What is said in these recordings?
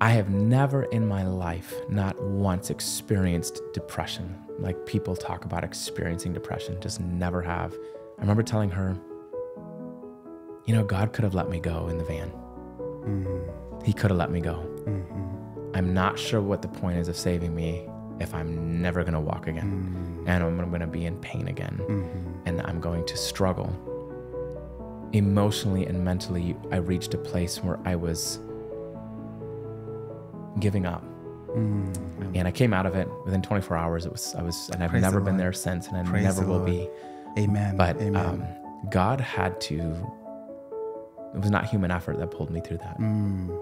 I have never in my life, not once, experienced depression. Like people talk about experiencing depression, just never have. I remember telling her, you know, God could have let me go in the van. Mm-hmm. He could have let me go. Mm-hmm. I'm not sure what the point is of saving me if I'm never going to walk again mm-hmm. and I'm going to be in pain again mm-hmm. and I'm going to struggle. Emotionally and mentally, I reached a place where I was giving up. Mm. And I came out of it within 24 hours. It was I was, and I've Praise never the been there since, and I Praise never will be. Amen. But Amen. Um, God had to. It was not human effort that pulled me through that. Mm.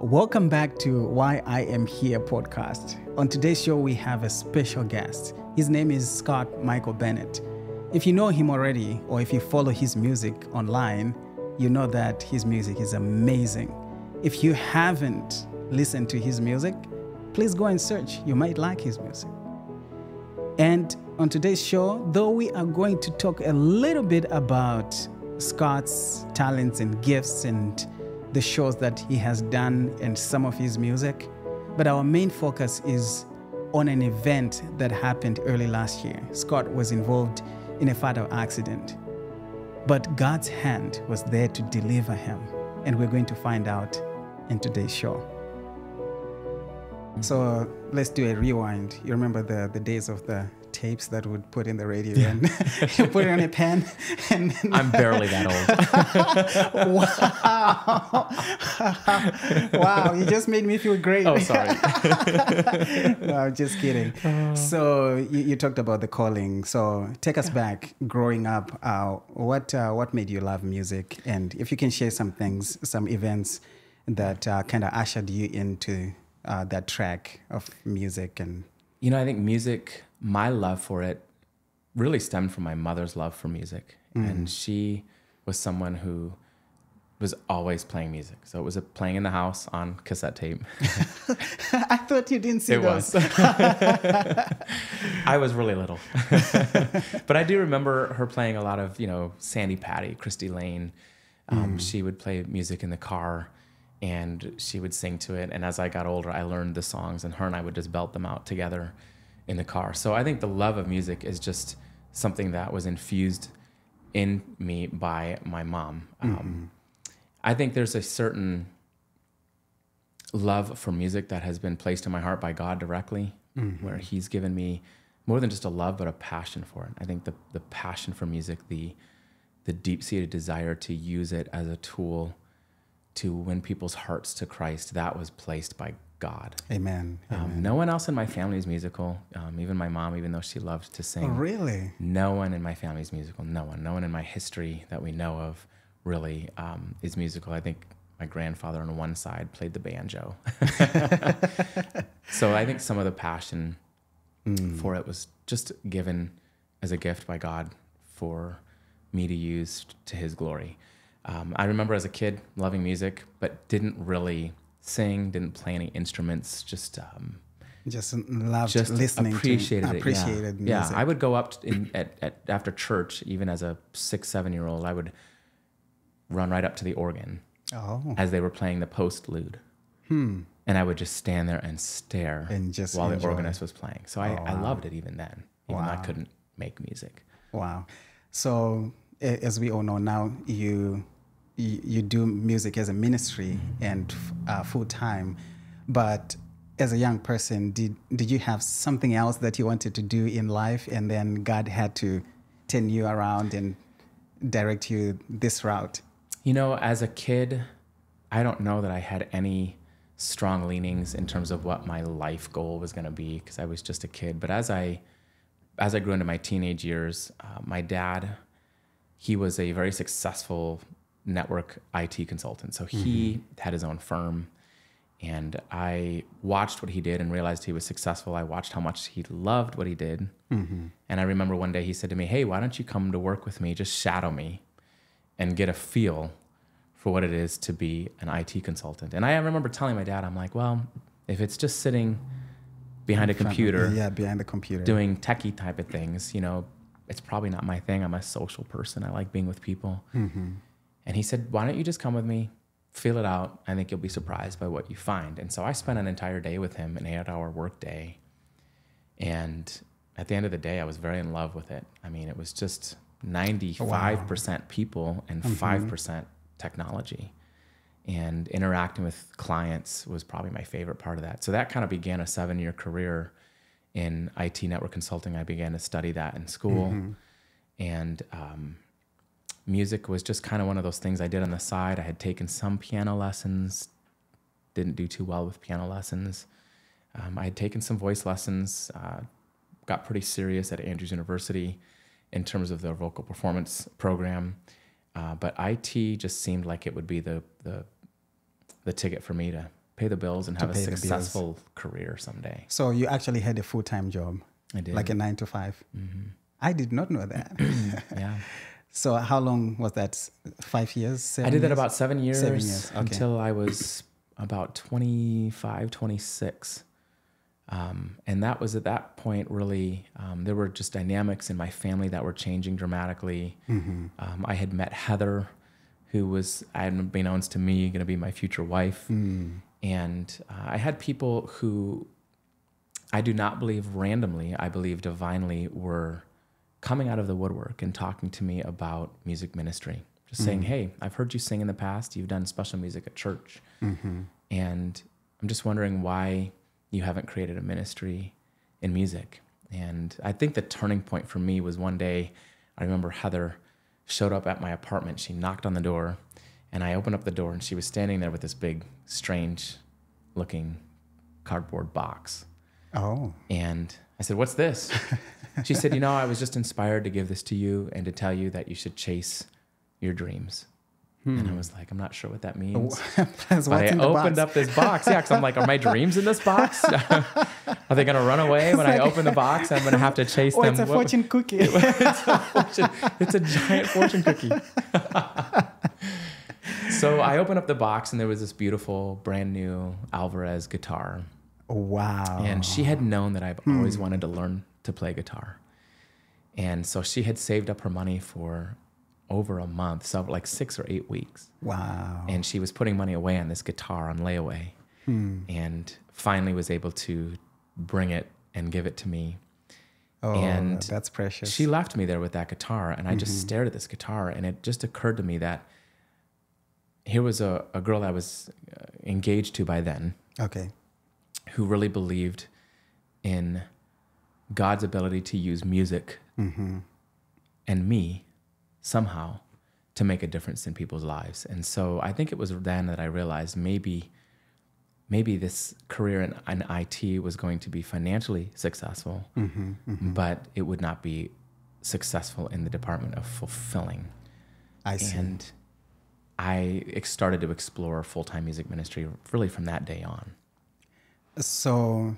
Welcome back to Why I Am Here podcast. On today's show, we have a special guest. His name is Scott Michael Bennett. If you know him already, or if you follow his music online, you know that his music is amazing. If you haven't listen to his music, please go and search. You might like his music. And on today's show, though we are going to talk a little bit about Scott's talents and gifts and the shows that he has done and some of his music, but our main focus is on an event that happened early last year. Scott was involved in a fatal accident, but God's hand was there to deliver him, and we're going to find out in today's show. So let's do a rewind. You remember the, the days of the tapes that would put in the radio yeah. and you put it on a pen and I'm barely that old. wow. wow, you just made me feel great. Oh, sorry. no, I'm just kidding. Uh, so you, you, talked about the calling. So take us back growing up. Uh, what uh, what made you love music? And if you can share some things, some events that uh, kind of ushered you into uh, that track of music and you know i think music my love for it really stemmed from my mother's love for music. Mm. and she was someone who was always playing music. So it was a playing in the house on cassette tape. I thought you didn't see it those. was. I was really little. But i do remember her playing a lot of you know Sandi Patty christy lane. Um, mm. she would play music in the car and she would sing to it. And as I got older, I learned the songs, and her and I would just belt them out together in the car. So I think the love of music is just something that was infused in me by my mom. Mm-hmm. Um, I think there's a certain love for music that has been placed in my heart by God directly, mm-hmm. where He's given me more than just a love, but a passion for it. I think the the passion for music, the the deep seated desire to use it as a tool to win people's hearts to Christ, that was placed by God. Amen. Um, Amen. no one else in my family is musical. Um, even my mom, even though she loved to sing. Oh, really? No one in my family is musical. No one. No one in my history that we know of really um, is musical. I think my grandfather on one side played the banjo. so I think some of the passion mm. for it was just given as a gift by God for me to use to his glory. Um, I remember as a kid loving music, but didn't really sing, didn't play any instruments, just um, just loved just listening appreciated to, it. Appreciated yeah. music. Yeah, I would go up in, at, at, after church, even as a six, seven year old, I would run right up to the organ oh. as they were playing the postlude. Hmm. And I would just stand there and stare and just while enjoy. the organist was playing. So I, oh, wow. I loved it even then, even wow. though I couldn't make music. Wow. So as we all know now, you you, you do music as a ministry and uh, full time, but as a young person, did did you have something else that you wanted to do in life, and then God had to turn you around and direct you this route? You know, as a kid, I don't know that I had any strong leanings in terms of what my life goal was going to be because I was just a kid. But as I as I grew into my teenage years, uh, my dad, he was a very successful network IT consultant. So he mm-hmm. had his own firm. And I watched what he did and realized he was successful. I watched how much he loved what he did. Mm-hmm. And I remember one day he said to me, Hey, why don't you come to work with me? Just shadow me and get a feel for what it is to be an IT consultant. And I remember telling my dad, I'm like, Well, if it's just sitting behind a computer, yeah, behind the computer, doing techie type of things, you know, it's probably not my thing. I'm a social person. I like being with people. Mm-hmm. And he said, Why don't you just come with me feel it out. I think you'll be surprised by what you find. And so I spent an entire day with him, an eight hour work day. And at the end of the day, I was very in love with it. I mean, it was just 95% people and 5% technology. And interacting with clients was probably my favorite part of that. So that kind of began a seven year career in IT network consulting. I began to study that in school. And um, music was just kind of one of those things I did on the side. I had taken some piano lessons, didn't do too well with piano lessons. Um, I had taken some voice lessons, uh, got pretty serious at Andrews University in terms of their vocal performance program. Uh, but IT just seemed like it would be the, the, the ticket for me to pay the bills and have a pay the bills. successful career someday. So you actually had a full time job, I did. like a nine to 5 I did not know that. yeah. so how long was that? Five years? I did that years? about seven years, seven years, okay. until I was about 25, 26. Um, and that was at that point really, um, there were just dynamics in my family that were changing dramatically. Mm-hmm. Um, I had met Heather, who was, unbeknownst to me, going to be my future wife. Mm. And uh, I had people who I do not believe randomly, I believe divinely were coming out of the woodwork and talking to me about music ministry. Just saying, mm. hey, I've heard you sing in the past. You've done special music at church. Mm-hmm. And I'm just wondering why you haven't created a ministry in music. And I think the turning point for me was one day, I remember Heather showed up at my apartment. She knocked on the door, and I opened up the door, and she was standing there with this big, strange looking cardboard box. Oh, And I said, What's this? she said, You know, I was just inspired to give this to you and to tell you that you should chase your dreams. And I hmm. was like, I'm not sure what that oh, means. That's But I opened box. up this box. Yeah, because I'm like, Are my dreams in this box? Are they going to run away when I open the box? I'm going to have to chase Oh, them. it's a What- fortune cookie. it's a fortune. It's a giant fortune cookie. so I opened up the box and there was this beautiful, brand new Alvarez guitar. Wow. And she had known that I've always hmm. wanted to learn to play guitar. And so she had saved up her money for over a month, so like six or eight weeks. wow. And she was putting money away on this guitar on layaway. Hmm. And finally was able to bring it and give it to me. oh, and that's precious. She left me there with that guitar, and I just mm-hmm. stared at this guitar, and it just occurred to me that here was a, a girl I was uh, engaged to by then okay. Who really believed in God's ability to use music mm-hmm. and me somehow to make a difference in people's lives. And so I think it was then that I realized maybe maybe this career in, in IT was going to be financially successful, mm-hmm, mm-hmm. but it would not be successful in the department of fulfilling. I see. And I started to explore full time music ministry really from that day on. So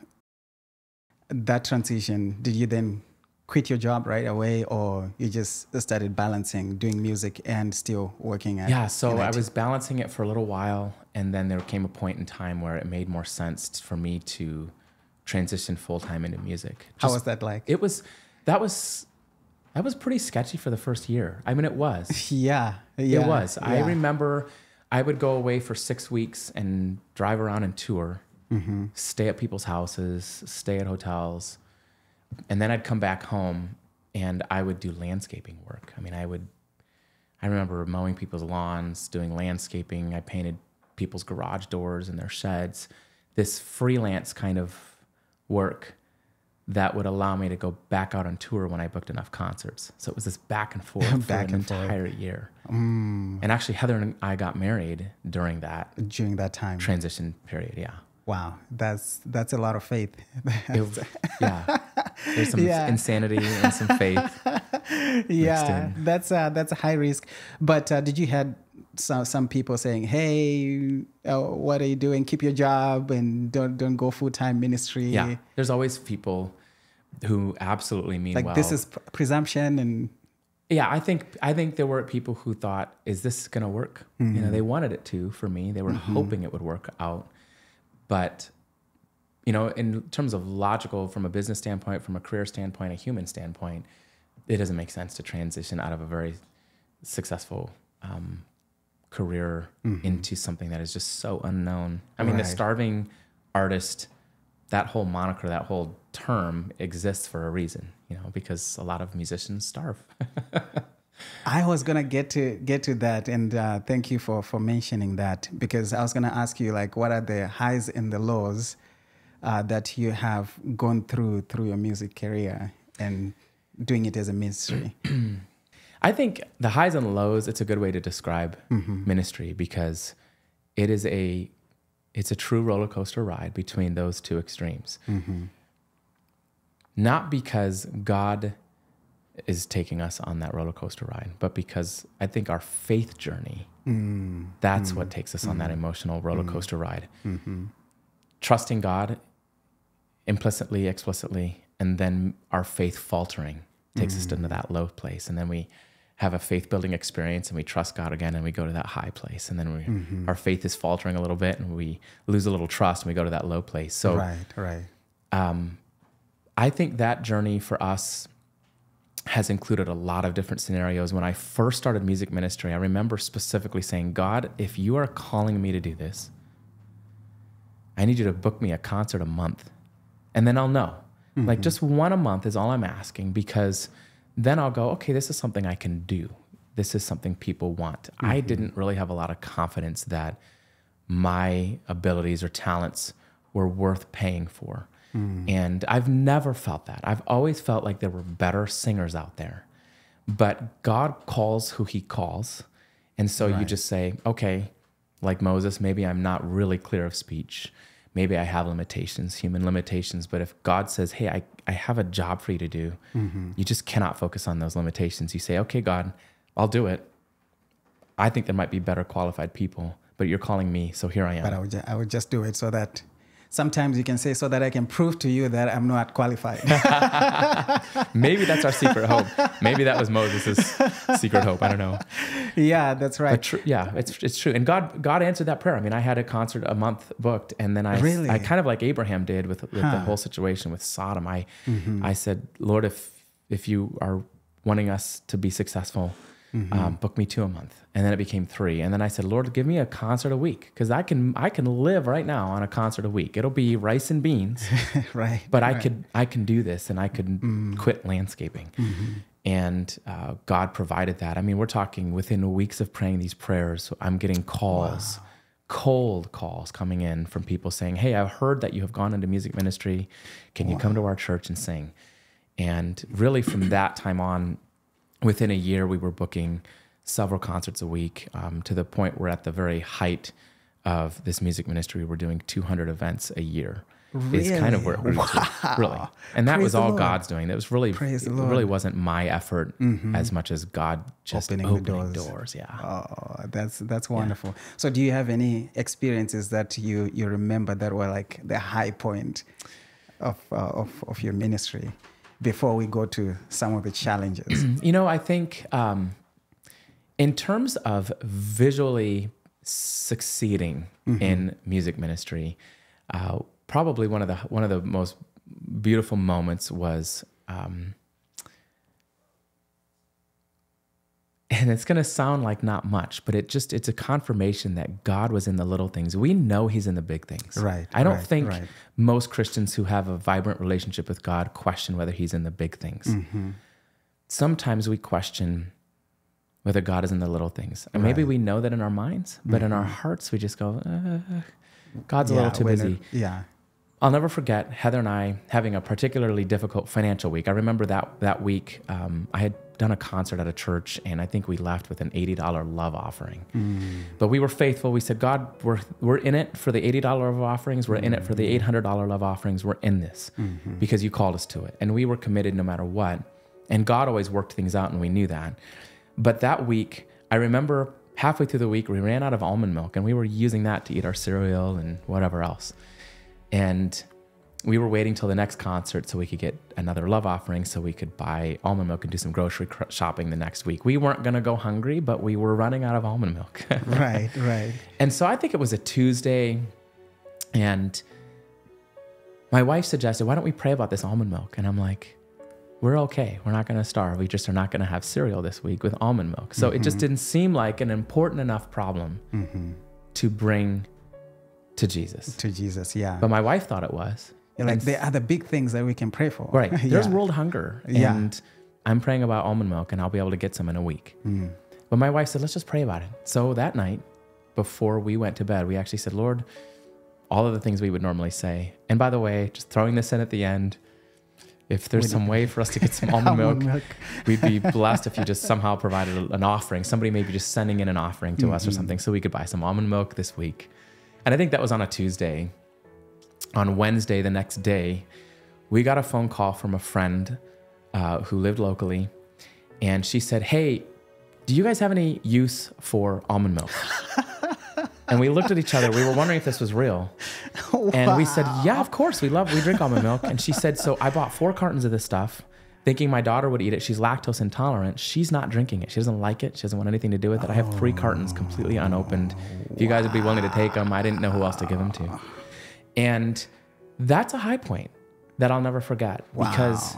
that transition, did you then quit your job right away or you just started balancing doing music and still working at Yeah, so I was balancing it for a little while, and then there came a point in time where it made more sense for me to transition full time into music. How was that like? It was that was that was pretty sketchy for the first year. I mean, it was. yeah, yeah. it was. I remember I would go away for six weeks and drive around and tour, Mm-hmm. stay at people's houses, stay at hotels, and then I'd come back home and I would do landscaping work. I mean, I would. I remember mowing people's lawns, doing landscaping. I painted people's garage doors and their sheds. This freelance kind of work that would allow me to go back out on tour when I booked enough concerts. So it was this back and forth Back for an and forth. entire year. Mm, And actually, Heather and I got married during that during that time. transition period. Yeah. Wow, that's that's a lot of faith. It- yeah. There's some Yeah. insanity and some faith. yeah, that's uh, that's a high risk. But uh, did you had some some people saying, "Hey, uh, what are you doing? Keep your job and don't don't go full time ministry." Yeah. There's always people who absolutely mean like well. this is pr- presumption and yeah, I think I think there were people who thought, "Is this going to work?" You Mm-hmm. know, they wanted it to for me. They were hoping it would work out, but you know, in terms of logical, from a business standpoint, from a career standpoint, a human standpoint, it doesn't make sense to transition out of a very successful um, career into something that is just so unknown. I mean, the starving artist, that whole moniker, that whole term exists for a reason, you know, because a lot of musicians starve. I was gonna get to get to that, and uh, thank you for for mentioning that because I was gonna ask you like, what are the highs and the lows uh, that you have gone through through your music career and doing it as a ministry? I think the highs and lows, it's a good way to describe ministry because it is a it's a true roller coaster ride between those two extremes. Not because God is taking us on that roller coaster ride, but because I think our faith journey mm-hmm. that's what mm-hmm. takes us on that mm-hmm. emotional roller coaster ride. Trusting God implicitly, explicitly, and then our faith faltering takes us into that low place. And then we have a faith building experience and we trust God again and we go to that high place. And then we, our faith is faltering a little bit and we lose a little trust and we go to that low place. So right, right. Um, I think that journey for us has included a lot of different scenarios. When I first started music ministry, I remember specifically saying, God, if you are calling me to do this, I need you to book me a concert a month. And then I'll know. Like mm-hmm. just one a month is all I'm asking because then I'll go, okay, this is something I can do. This is something people want. I mm-hmm. didn't really have a lot of confidence that my abilities or talents were worth paying for. Mm. And I've never felt that. I've always felt like there were better singers out there. But God calls who he calls. And so you just say, okay, like Moses, maybe I'm not really clear of speech. Maybe I have limitations, human limitations. But if God says, hey, I, I have a job for you to do, mm-hmm. you just cannot focus on those limitations. You say, okay, God, I'll do it. I think there might be better qualified people, but you're calling me, so here I am. But I would, ju- I would just do it so that sometimes you can say, so that I can prove to you that I'm not qualified. Maybe that's our secret hope. Maybe that was Moses' secret hope. I don't know. yeah, that's right. Tr- yeah, it's it's true. And God God answered that prayer. I mean, I had a concert a month booked, and then I Really? I kind of like Abraham did with, with the Huh. Mm-hmm. whole situation with Sodom. I I said, Lord, if if you are wanting us to be successful, Mm-hmm. um, book me two a month, and then it became three. And then I said, Lord, give me a concert a week because I can I can live right now on a concert a week. It'll be rice and beans. right. but I could I can do this and I could quit landscaping. And uh, God provided that. I mean, we're talking within weeks of praying these prayers, I'm getting calls, cold calls coming in from people saying, Hey, I've heard that you have gone into music ministry. Can you come to our church and sing? And really, from that time on, within a year, we were booking several concerts a week um, to the point where at the very height of this music ministry, we're doing 200 events a year. Is kind of where it Really? to, really. And that Praise was all Lord. God's doing. It was really, Praise it really wasn't my effort as much as God just Opening opening, the doors. doors. Yeah. Oh, that's that's wonderful. So, do you have any experiences that you you remember that were like the high point of uh, of of your ministry? Before we go to some of the challenges, You know, I think um, in terms of visually succeeding in music ministry, uh, probably one of the one of the most beautiful moments was, um, and it's going to sound like not much, but it just it's a confirmation that God was in the little things. We know He's in the big things. Right, I don't right, think right. most Christians who have a vibrant relationship with God question whether He's in the big things Mm-hmm. sometimes we question whether God is in the little things. And maybe we know that in our minds, but in our hearts, we just go, uh, God's a Yeah, little too busy. it- yeah, I'll never forget Heather and I having a particularly difficult financial week. I remember that that week um, I had done a concert at a church, and I think we left with an eighty dollar love offering. Mm. But we were faithful. We said, God, we're we're in it for the eighty dollar love offerings. We're in it for the mm. eight hundred dollar love offerings. We're in this mm-hmm. because you called us to it, and we were committed no matter what. And God always worked things out, and we knew that. But that week, I remember halfway through the week, we ran out of almond milk, and we were using that to eat our cereal and whatever else. And we were waiting till the next concert so we could get another love offering so we could buy almond milk and do some grocery cr- shopping the next week. We weren't going to go hungry, but we were running out of almond milk. right, right. and so I think it was a Tuesday and my wife suggested, "Why don't we pray about this almond milk?" And I'm like, we're okay. We're not going to starve. We just are not going to have cereal this week with almond milk. So it just mm-hmm. didn't seem like an important enough problem mm-hmm. to bring to Jesus. To Jesus, yeah. But my wife thought it was. Like And there are the big things that we can pray for. Right. There's yeah. world hunger. Yeah. And I'm praying about almond milk and I'll be able to get some in a week. Mm. But my wife said, let's just pray about it. So that night, before we went to bed, we actually said, Lord, all of the things we would normally say. And by the way, just throwing this in at the end, if there's some way for us to get some almond Almond milk, milk. we'd be blessed if you just somehow provided an offering. Somebody maybe just sending in an offering to Mm-hmm. us or something so we could buy some almond milk this week. And I think that was on a Tuesday. On Wednesday, the next day, we got a phone call from a friend uh, who lived locally. And she said, Hey, do you guys have any use for almond milk? and we looked at each other. We were wondering if this was real. And we said, Yeah, of course. We love, we drink almond milk. And she said, So I bought four cartons of this stuff, thinking my daughter would eat it. She's lactose intolerant. She's not drinking it. She doesn't like it. She doesn't want anything to do with it. I have three cartons completely unopened. If you guys would be willing to take them, I didn't know who else to give them to. And that's a high point that I'll never forget because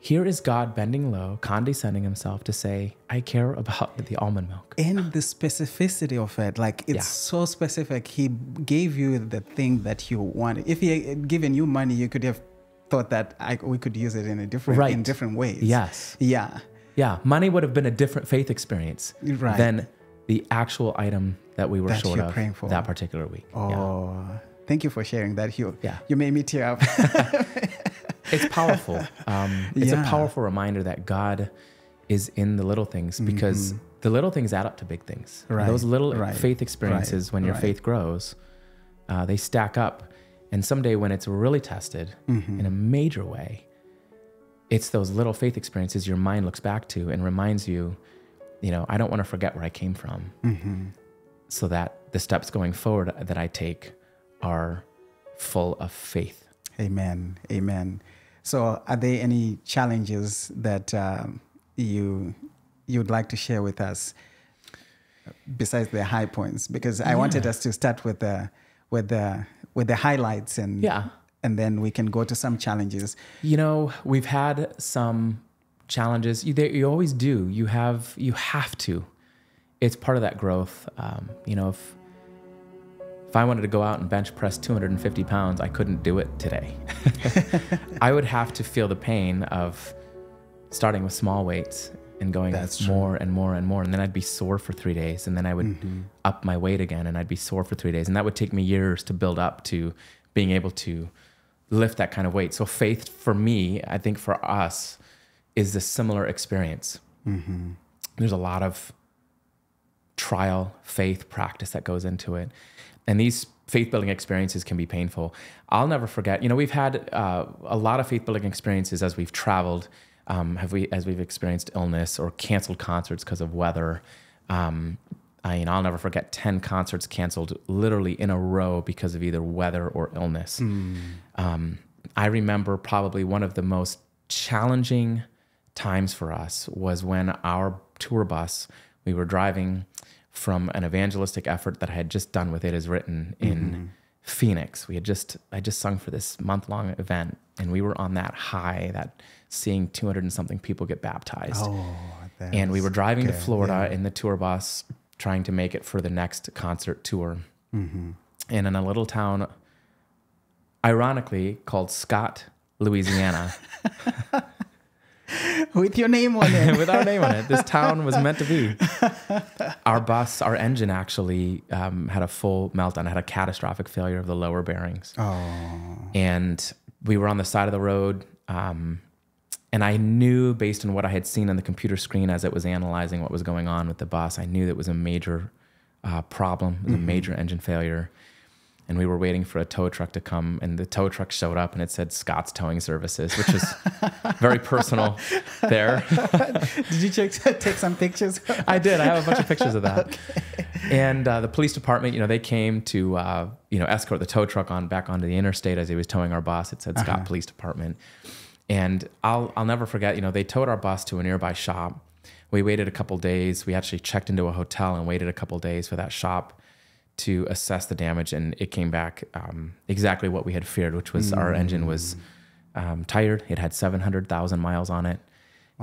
here is God bending low, condescending himself to say, I care about the almond milk. and the specificity of it like it's Yeah. so specific he gave you the thing that you wanted if he had given you money you could have thought that I, we could use it in a different in different ways Yes. yeah Yeah, money would have been a different faith experience Right. than the actual item that we were That short of praying for. that particular week. oh Yeah. thank you for sharing that you Yeah. you made me tear up It's powerful. Um, it's Yeah. a powerful reminder that God is in the little things because the little things add up to big things. Mm-hmm. Right, Those little right, faith experiences, right, when your faith grows, uh, they stack up. And someday when it's really tested Mm-hmm. in a major way, it's those little faith experiences your mind looks back to and reminds you, you know, I don't want to forget where I came from. Mm-hmm. So that the steps going forward that I take are full of faith. Amen. Amen. So, are there any challenges that um, you you'd like to share with us besides the high points? Because I wanted us to start with the with the with the highlights and Yeah. and then we can go to some challenges. You know, we've had some challenges. You, you always do. You have. You have to. It's part of that growth. Um, you know, if if I wanted to go out and bench press 250 pounds, I couldn't do it today. I would have to feel the pain of starting with small weights and going That's true. more and more and more, and then I'd be sore for three days, and then I would Mm-hmm. up my weight again, and I'd be sore for three days, and that would take me years to build up to being able to lift that kind of weight. So faith for me, I think for us, is a similar experience. There's a lot of trial, faith, practice that goes into it, and these faith building experiences can be painful. I'll never forget. You know, we've had uh, a lot of faith building experiences as we've traveled. Um, have we as we've experienced illness or canceled concerts because of weather. Um, I mean, I'll never forget 10 concerts canceled literally in a row because of either weather or illness. Um, I remember probably one of the most challenging times for us was when our tour bus, we were driving from an evangelistic effort that I had just done with It Is Written in Phoenix. We had just, I just sung for this month long event and we were on that high, that seeing 200 and something people get baptized Oh, and we were driving to good, Florida in the tour bus, trying to make it for the next concert tour. Mm-hmm. And in a little town, ironically called Scott, Louisiana, with your name on it. with our name on it. This town was meant to be. Our bus, our engine actually um, had a full meltdown, it had a catastrophic failure of the lower bearings. oh, and we were on the side of the road. Um, and I knew, based on what I had seen on the computer screen as it was analyzing what was going on with the bus, I knew that was a major uh, problem, it was a major engine failure. And we were waiting for a tow truck to come, and the tow truck showed up, and it said Scott's Towing Services, which is very personal there. did you check, take some pictures? I did. I have a bunch of pictures of that. And uh, the police department, you know, they came to, uh, you know, escort the tow truck on back onto the interstate as he was towing our bus. It said Scott Police Department. And I'll I'll never forget. You know, they towed our bus to a nearby shop. We waited a couple days. We actually checked into a hotel and waited a couple days for that shop to assess the damage, and it came back um, exactly what we had feared, which was our engine was um, tired. It had 700,000 miles on it.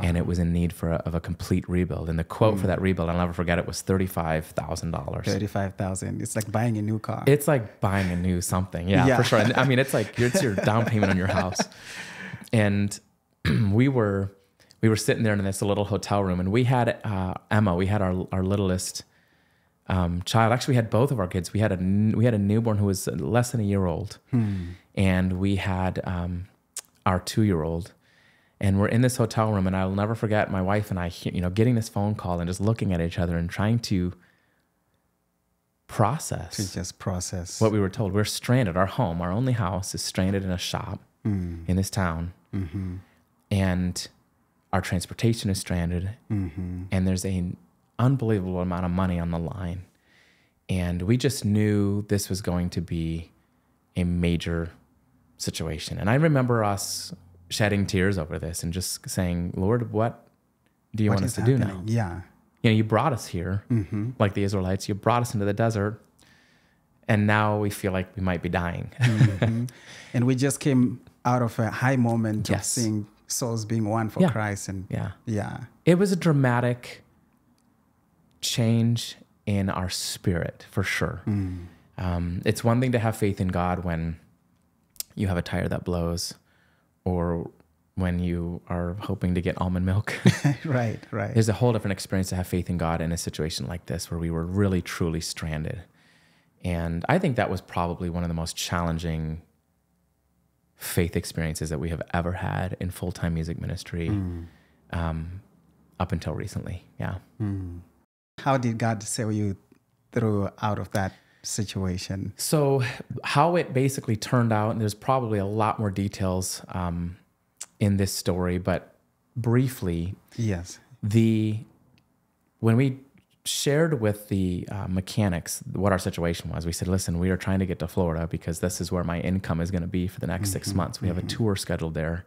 And it was in need for a, of a complete rebuild. And the quote for that rebuild, I'll never forget it, was thirty-five thousand dollars. Thirty-five thousand. It's like buying a new car. It's like buying a new something. Yeah, Yeah. for sure. And I mean, it's like it's your down payment on your house. And we were we were sitting there in this little hotel room, and we had uh, Emma. We had our our littlest um, child. Actually, we had both of our kids. We had a we had a newborn who was less than a year old, and we had um, our two year old. And we're in this hotel room, and I'll never forget my wife and I, you know, getting this phone call and just looking at each other and trying to process to just process. what we were told. We're stranded. Our home, our only house, is stranded in a shop Mm. in this town, Mm-hmm. and our transportation is stranded. Mm-hmm. And there's an unbelievable amount of money on the line, and we just knew this was going to be a major situation. And I remember us shedding tears over this and just saying, "Lord, what do you What want us to do now?" Yeah. You know, you brought us here, Mm-hmm. like the Israelites. You brought us into the desert, and now we feel like we might be dying. Mhm. and we just came out of a high moment of seeing souls being won for Yeah. Christ, and yeah. yeah, It was a dramatic change in our spirit, for sure. Mm. Um, it's one thing to have faith in God when you have a tire that blows, or when you are hoping to get almond milk. right, right. There's a whole different experience to have faith in God in a situation like this, where we were really truly stranded. And I think that was probably one of the most challenging faith experiences that we have ever had in full time music ministry um, up until recently. Yeah. Mm. How did God save you through out of that situation? So, how it basically turned out, and there's probably a lot more details um, in this story, but briefly, Yes. the when we shared with the uh, mechanics what our situation was we said listen we are trying to get to florida because this is where my income is going to be for the next six months. We have a tour scheduled there.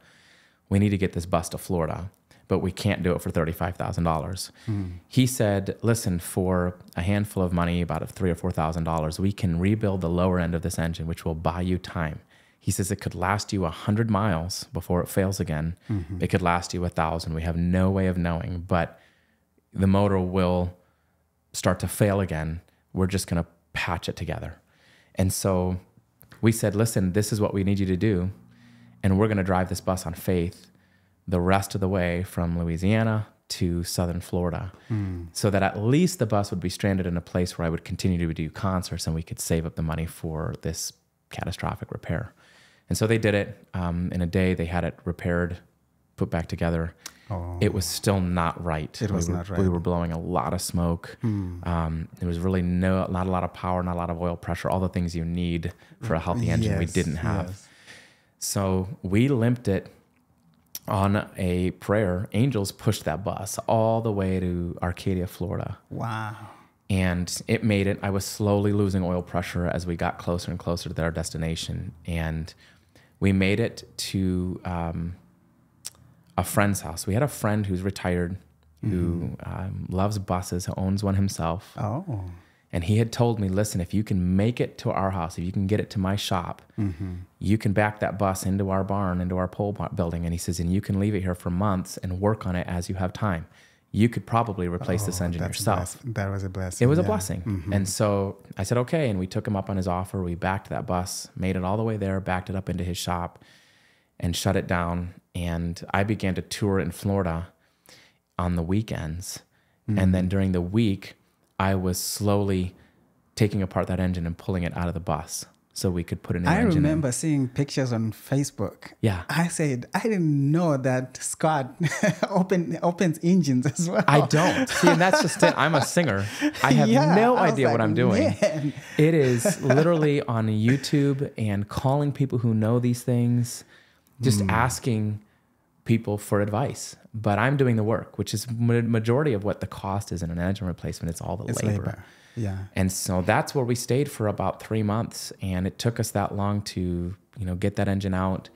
We need to get this bus to florida but we can't do it for $35000 hmm. he said listen for a handful of money about three or four thousand dollars we can rebuild the lower end of this engine which will buy you time he says it could last you 100 miles before it fails again mm-hmm. it could last you a thousand we have no way of knowing but the motor will start to fail again. We're just going to patch it together. And so we said, listen, this is what we need you to do. And we're going to drive this bus on faith the rest of the way from Louisiana to southern Florida so that at least the bus would be stranded in a place where I would continue to do concerts and we could save up the money for this catastrophic repair. And so they did it um, in a day. They had it repaired, put back together. Oh. It was still not right. It was we were, not right. Hmm. were blowing a lot of smoke. Um, there was really no, not a lot of power, not a lot of oil pressure, all the things you need for a healthy engine we didn't have. yes. So we limped it on a prayer. Angels pushed that bus all the way to Arcadia, Florida. Wow. And it made it. I was slowly losing oil pressure as we got closer and closer to our destination. And we made it to um, a friend's house. We had a friend who's retired, who um, loves buses, who owns one himself. Oh. And he had told me, listen, if you can make it to our house, if you can get it to my shop, Mm-hmm. you can back that bus into our barn, into our pole building. And he says, and you can leave it here for months and work on it as you have time. You could probably replace this Oh, engine yourself. That was a blessing. It was a yeah. blessing. Mhm. And so I said, okay. And we took him up on his offer. We backed that bus, made it all the way there, backed it up into his shop, and shut it down. And I began to tour in Florida on the weekends. And Mm. then during the week, I was slowly taking apart that engine and pulling it out of the bus so we could put a new I engine in. remember seeing pictures on Facebook. Yeah. I said, I didn't know that Scott open, opens engines as well. I don't. See, and that's just it. I'm a singer. I have Yeah, no I idea what I'm doing. "Man." It is literally on YouTube and calling people who know these things, just hmm. asking people for advice. But I'm doing the work, which is ma- majority of what the cost is in an engine replacement. It's all the It's labor. labor. Yeah. And so that's where we stayed for about three months, and it took us that long to you know get that engine out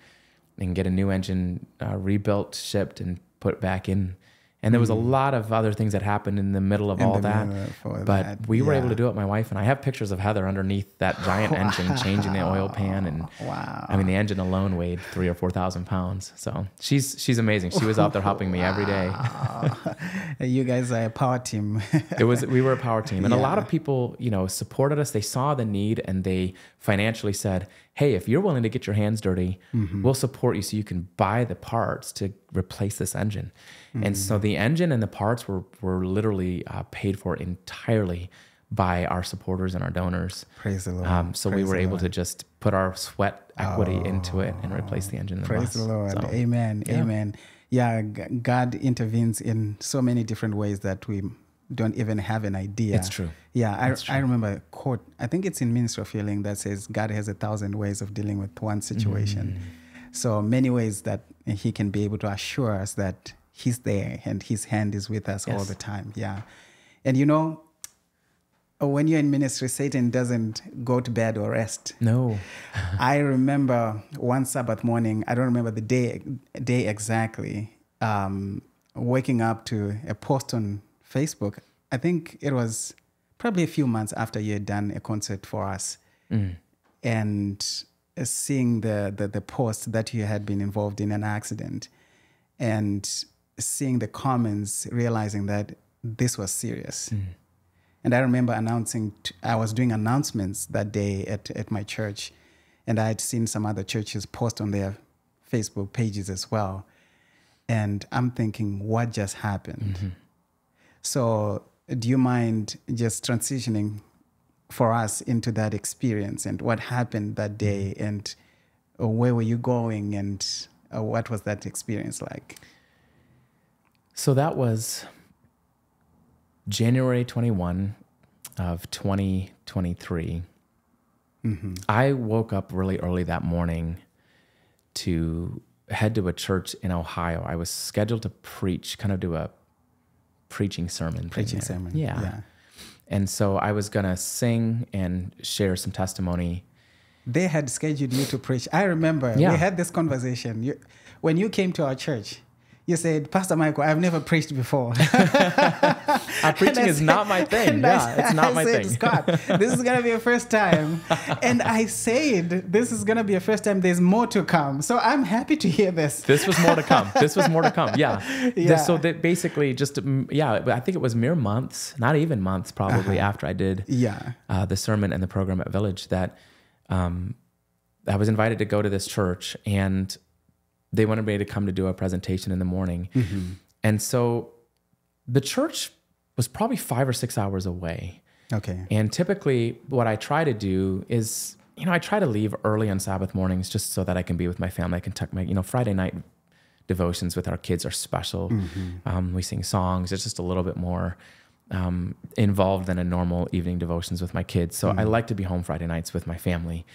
and get a new engine uh, rebuilt, shipped, and put back in. And there was a lot of other things that happened in the middle of In all that. of But that, we were able to do it, my wife and I. have pictures of Heather underneath that giant engine, changing the oil pan, and Wow. I mean, the engine alone weighed three or four thousand pounds. So she's she's amazing. She was out there helping me every day. you guys are a power team. It was we were a power team, and a lot of people, you know, supported us. They saw the need, and they financially said, "Hey, if you're willing to get your hands dirty, Mm-hmm. we'll support you, so you can buy the parts to replace this engine." And Mm-hmm. so the engine and the parts were were literally uh, paid for entirely by our supporters and our donors. Praise the Lord. Um, so we were able Lord. to just put our sweat equity into it and replace the engine. In the Praise bus. the Lord. So, Amen. yeah. Amen. Yeah, God intervenes in so many different ways that we don't even have an idea. It's true. Yeah, I, true. I remember a quote, I think it's in Ministry of Healing that says God has a thousand ways of dealing with one situation. Mm. So many ways that He can be able to assure us that He's there and His hand is with us all the time. Yeah. And you know, when you're in ministry, Satan doesn't go to bed or rest. No. I remember one Sabbath morning. I don't remember the day day exactly. Um, waking up to a post on Facebook. I think it was probably a few months after you had done a concert for us, Mm. and uh, seeing the, the the post that you had been involved in an accident, and seeing the comments, realizing that this was serious. And I remember announcing, t- I was doing announcements that day at, at my church, and I had seen some other churches post on their Facebook pages as well. And I'm thinking, what just happened? So, do you mind just transitioning for us into that experience and what happened that day and uh, where were you going and uh, what was that experience like? So that was January 21 of 2023. Mm-hmm. I woke up really early that morning to head to a church in Ohio. I was scheduled to preach, kind of do a preaching sermon. Preaching there. sermon. Yeah. Yeah. And so I was going to sing and share some testimony. they had scheduled you to preach. I remember Yeah. we had this conversation. You, when you came to our church, you said, Pastor Michael, I've never preached before. Preaching is said- not my thing. and I Yeah, it's not I my said, thing. Scott, this is gonna be a first time, and I said this is gonna be a first time. There's more to come, so I'm happy to hear this. this was more to come. This was more to come. Yeah. Yeah. This- so that basically just, mm, yeah, I think it was mere months, not even months probably after I did Yeah, uh, the sermon and the program at Village that um, I was invited to go to this church and they wanted me to come to do a presentation in the morning. And so the church was probably five or six hours away. okay, And typically, what I try to do is, you know, I try to leave early on Sabbath mornings just so that I can be with my family. I can tuck my, you know, Friday night devotions with our kids are special. Um, we sing songs. It's just a little bit more um, involved than a normal evening devotions with my kids. So I like to be home Friday nights with my family.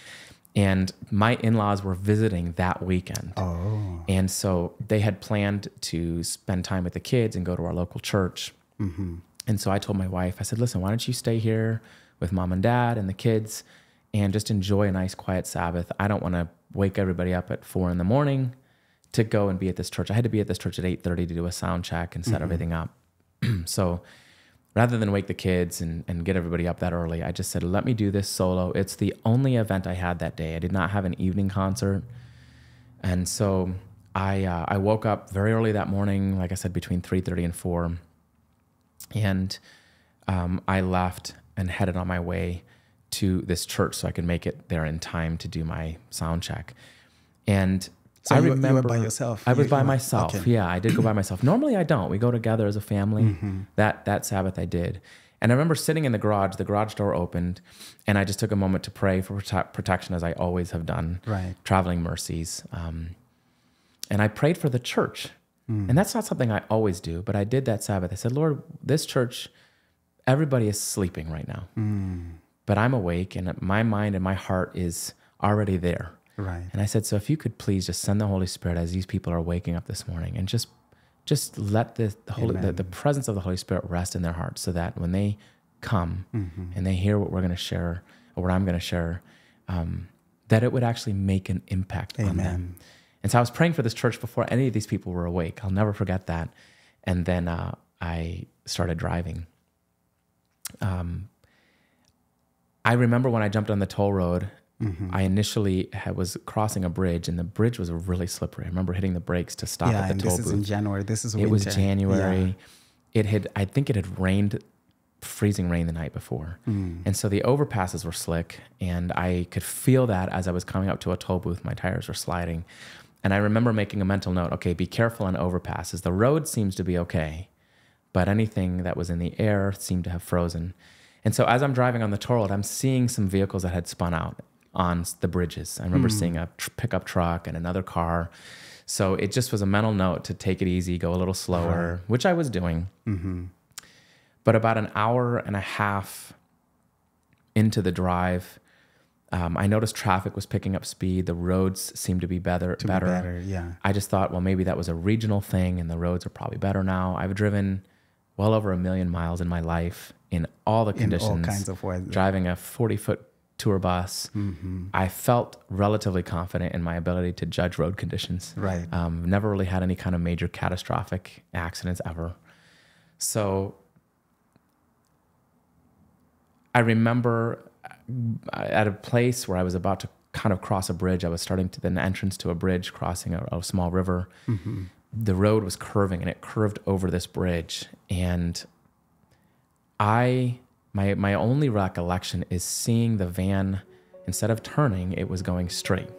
And my in laws were visiting that weekend. oh, And so they had planned to spend time with the kids and go to our local church. Mm-hmm. And so I told my wife, I said, listen, why don't you stay here with mom and dad and the kids and just enjoy a nice quiet Sabbath? I don't want to wake everybody up at four in the morning to go and be at this church. I had to be at this church at 8.30 to do a sound check and set mm-hmm. everything up. so rather than wake the kids and, and get everybody up that early, I just said, let me do this solo. It's the only event I had that day. I did not have an evening concert. And so I, uh, I woke up very early that morning, like I said, between 3.30 and 4. And um, I left and headed on my way to this church so I could make it there in time to do my sound check. And So I you were- you remember by yourself? I was You- by myself. okay. Yeah, I did go by myself. Normally I don't. We go together as a family. Mm-hmm. That that Sabbath I did. And I remember sitting in the garage, the garage door opened, and I just took a moment to pray for prote- protection as I always have done. Right. Traveling mercies. Um, and I prayed for the church. Mm. And that's not something I always do, but I did that Sabbath. I said, Lord, this church, everybody is sleeping right now. Mm. But I'm awake and my mind and my heart is already there. Right, And I said, so if you could please just send the Holy Spirit as these people are waking up this morning and just just let the, the Holy the, the presence of the Holy Spirit rest in their hearts so that when they come Mm-hmm. and they hear what we're going to share or what I'm going to share, um, that it would actually make an impact on them. Amen. And so I was praying for this church before any of these people were awake. I'll never forget that. and then uh, I started driving. Um, I remember when I jumped on the toll road. Mm-hmm. I initially had, was crossing a bridge, and the bridge was really slippery. I remember hitting the brakes to stop yeah, at the toll this is booth. in January. This is It winter. It was Yeah. January. It had, I think it had rained, freezing rain the night before. Mm. And so the overpasses were slick. And I could feel that as I was coming up to a toll booth, my tires were sliding. And I remember making a mental note okay, be careful on overpasses. The road seems to be okay, but anything that was in the air seemed to have frozen. And so as I'm driving on the toll road, I'm seeing some vehicles that had spun out on the bridges. I remember hmm. seeing a tr- pickup truck and another car. So it just was a mental note to take it easy, go a little uh-huh. slower, which I was doing. Mm-hmm. But about an hour and a half into the drive, um, I noticed traffic was picking up speed. The roads seemed to be better. To better. be better, yeah. I just thought, well, maybe that was a regional thing and the roads are probably better now. I've driven well over a million miles in my life in all the In conditions. all kinds of ways. Driving a 40 foot tour bus, Mm-hmm. I felt relatively confident in my ability to judge road conditions. Right. Um, never really had any kind of major catastrophic accidents ever. So I remember uh, at a place where I was about to kind of cross a bridge. I was starting to the entrance to a bridge crossing a, a small river. The road was curving and it curved over this bridge. And I, my, my only recollection is seeing the van, instead of turning, it was going straight.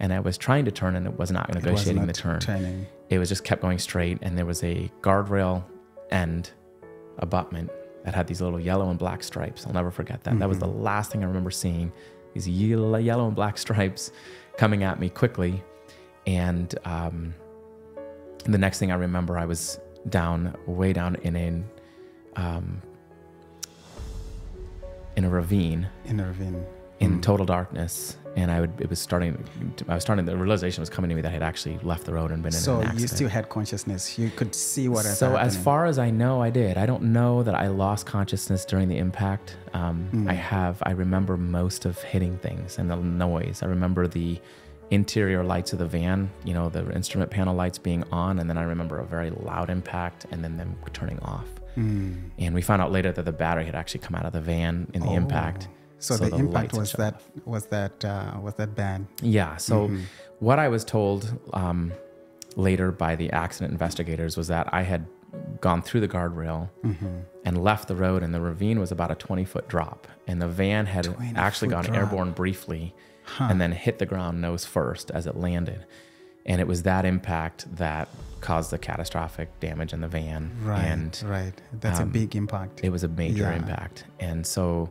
And I was trying to turn and it was not negotiating the turn. Turning. it was just kept going straight and there was a guardrail and abutment that had these little yellow and black stripes. I'll never forget that. That was the last thing i remember seeing these yellow, yellow and black stripes coming at me quickly. And um, the next thing i remember i was down way down in a um, in a ravine In a ravine. in total darkness and i would it was starting i was starting the realization was coming to me that i had actually left the road and been in So an you still had consciousness. You could see what so as far as I know, I did. I don't know that I lost consciousness during the impact. Um, Hmm. I have. I remember most of hitting things and the noise. I remember the interior lights of the van. You know, the instrument panel lights being on, and then I remember a very loud impact, and then them turning off. Hmm. And we found out later that the battery had actually come out of the van in the impact. Oh. So, the, impact was that was that uh, was that bad. yeah. So Mm-hmm. what I was told um, later by the accident investigators was that I had gone through the guardrail Mm-hmm. and left the road, and the ravine was about a 20 foot drop, and the van had actually gone drop. airborne briefly, and then hit the ground nose first as it landed, and it was that impact that caused the catastrophic damage in the van, Right. and right. That's a um, big impact. it was a major Yeah. impact and so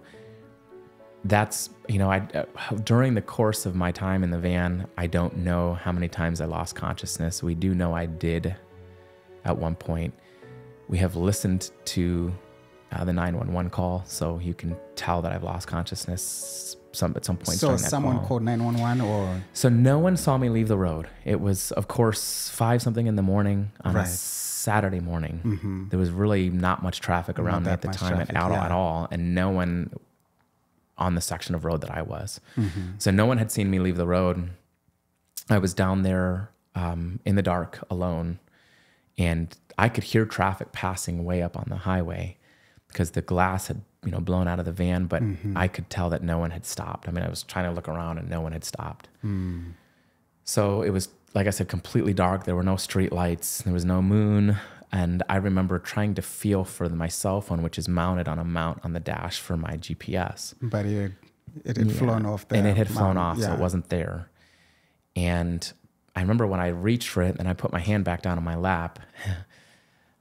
that's you know i uh, during the course of my time in the van i don't know how many times i lost consciousness we do know i did at one point we have listened to uh, the 911 call so you can tell that i've lost consciousness some at some point so someone call. called 911 or So no one saw me leave the road. It was, of course, five something in the morning on a Right. Saturday morning. There was really not much traffic around me at the time traffic, at, all, yeah. at all, and no one on the section of road that I was. Mm-hmm. So no one had seen me leave the road. I was down there um, in the dark alone, and I could hear traffic passing way up on the highway because the glass had you know blown out of the van, but Mm-hmm. I could tell that no one had stopped. I mean, I was trying to look around and no one had stopped. Hmm. So it was like I said, completely dark. There were no street lights. There was no moon. And I remember trying to feel for my cell phone, which is mounted on a mount on the dash for my GPS. but it it had Yeah. flown off and it had flown mountain. off, so it wasn't there. And I remember when I reached for it and I put my hand back down on my lap,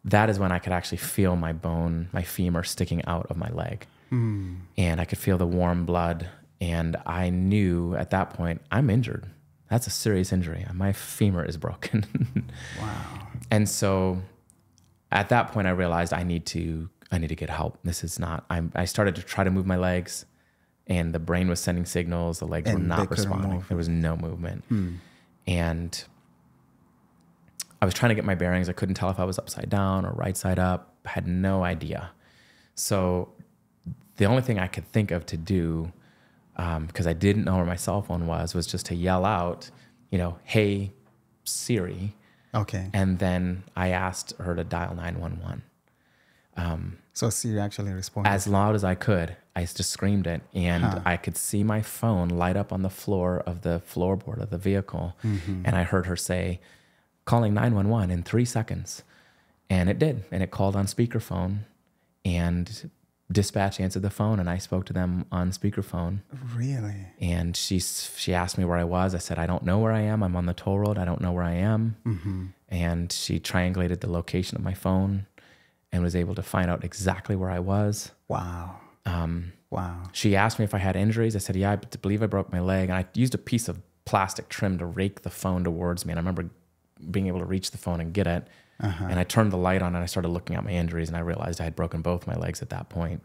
that is when I could actually feel my bone, my femur sticking out of my leg. Hmm. And I could feel the warm blood. And I knew at that point, I'm injured. That's a serious injury. My femur is broken. Wow. and so at that point, I realized I need to, I need to get help. This is not, I'm, I started to try to move my legs and the brain was sending signals. The legs were And they not responding. move. Hmm. There was no movement. And I was trying to get my bearings. I couldn't tell if I was upside down or right side up. I had no idea. So the only thing I could think of to do, um, because I didn't know where my cell phone was, was just to yell out, you know, hey, Siri. Okay. And then I asked her to dial 911. Um, so Siri actually responded. As loud as I could, I just screamed it. And I could see my phone light up on the floor of the floorboard of the vehicle. Mm-hmm. And I heard her say, calling 911 in three seconds. And it did. And it called on speakerphone. And dispatch answered the phone. And I spoke to them on speakerphone. really? and she she asked me where I was. I said I don't know where I am. I'm on the toll road. I don't know where I am. And she triangulated the location of my phone and was able to find out exactly where I was. Wow. Um, Wow. she asked me if I had injuries. I said yeah, I believe I broke my leg. And I used a piece of plastic trim to rake the phone towards me. And I remember being able to reach the phone and get it. And I turned the light on and I started looking at my injuries and I realized I had broken both my legs at that point.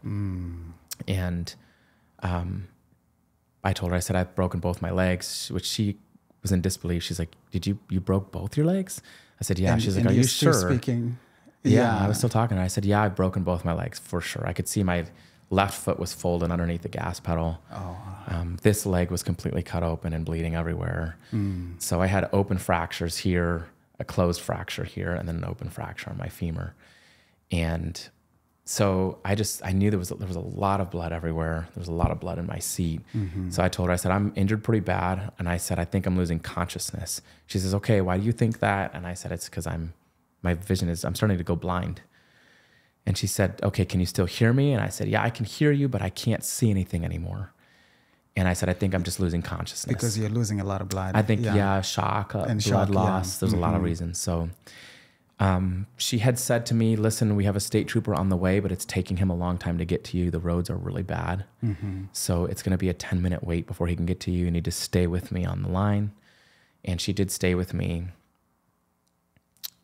And um, I told her, I said, I've broken both my legs, which she was in disbelief. She's like, Did you, you broke both your legs? I said, Yeah. And- She's like, Are you sure? Speaking. Yeah, I was still talking. I said, "Yeah, I've broken both my legs for sure. I could see my left foot was folded underneath the gas pedal. Oh. Um, this leg was completely cut open and bleeding everywhere. Hmm. So I had open fractures here, a closed fracture here, and then an open fracture on my femur. And so I just I knew there was there was a lot of blood everywhere. There was a lot of blood in my seat. Mm-hmm. So I told her I said I'm injured pretty bad, and I said I think I'm losing consciousness. She says, "Okay, why do you think that?" And I said it's because I'm my vision is I'm starting to go blind. And she said, "Okay, can you still hear me?" And I said, "Yeah, I can hear you, but I can't see anything anymore." And I said, "I think I'm just losing consciousness Because you're losing a lot of blood. I think yeah, shock, uh, And blood shock, yeah. loss. There's a lot of reasons. So, um, she had said to me, "Listen, we have a state trooper on the way, but it's taking him a long time to get to you. The roads are really bad, so it's going to be a 10 minute wait before he can get to you. You need to stay with me on the line." And she did stay with me.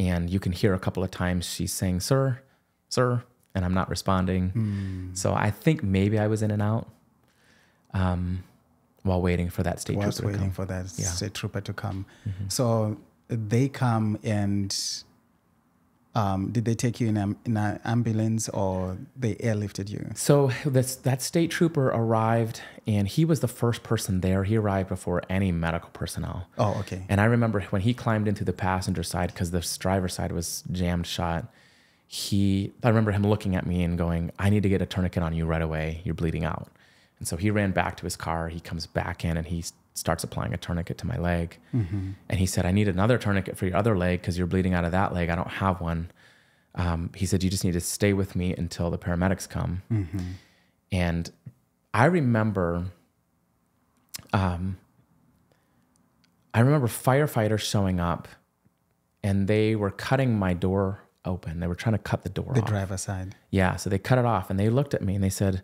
And you can hear a couple of times she's saying, "Sir, sir," and I'm not responding. So I think maybe I was in and out. Um, while waiting for that state was trooper to waiting come. for that Yeah. state trooper to come. So they come and um, did they take you in, a, in an ambulance or they airlifted you? So this that state trooper arrived, and he was the first person there. He arrived before any medical personnel. Oh, okay. And I remember when he climbed into the passenger side because the driver's side was jammed shut. He, I remember him looking at me and going, "I need to get a tourniquet on you right away. You're bleeding out." And so he ran back to his car. He comes back in and he starts applying a tourniquet to my leg. And he said, "I need another tourniquet for your other leg because you're bleeding out of that leg. I don't have one." Um, he said, "You just need to stay with me until the paramedics come." And I remember, um, I remember firefighters showing up, and they were cutting my door open. They were trying to cut the door The off. driver side. Yeah, so they cut it off, and they looked at me and they said,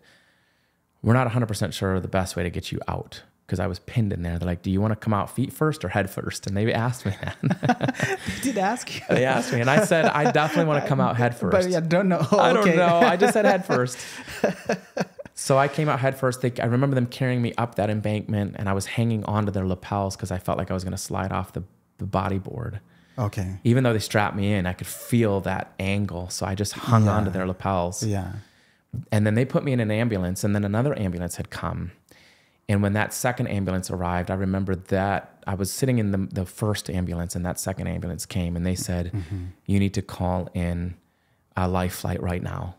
"We're not 100 percent sure the best way to get you out." Because I was pinned in there. They're like, "Do you want to come out feet first or head first? And they asked me that. They did ask you. they asked me, and I said, "I definitely want to come out head first. But yeah, don't know. I don't Okay. know. I just said head first. so I came out head first. They, I remember them carrying me up that embankment, and I was hanging onto their lapels because I felt like I was going to slide off the, the bodyboard. Okay. Even though they strapped me in, I could feel that angle. So I just hung Yeah. onto their lapels. Yeah. And then they put me in an ambulance, and then another ambulance had come. And when that second ambulance arrived, I remember that I was sitting in the, the first ambulance, and that second ambulance came, and they said, mm-hmm. You need to call in a life flight right now.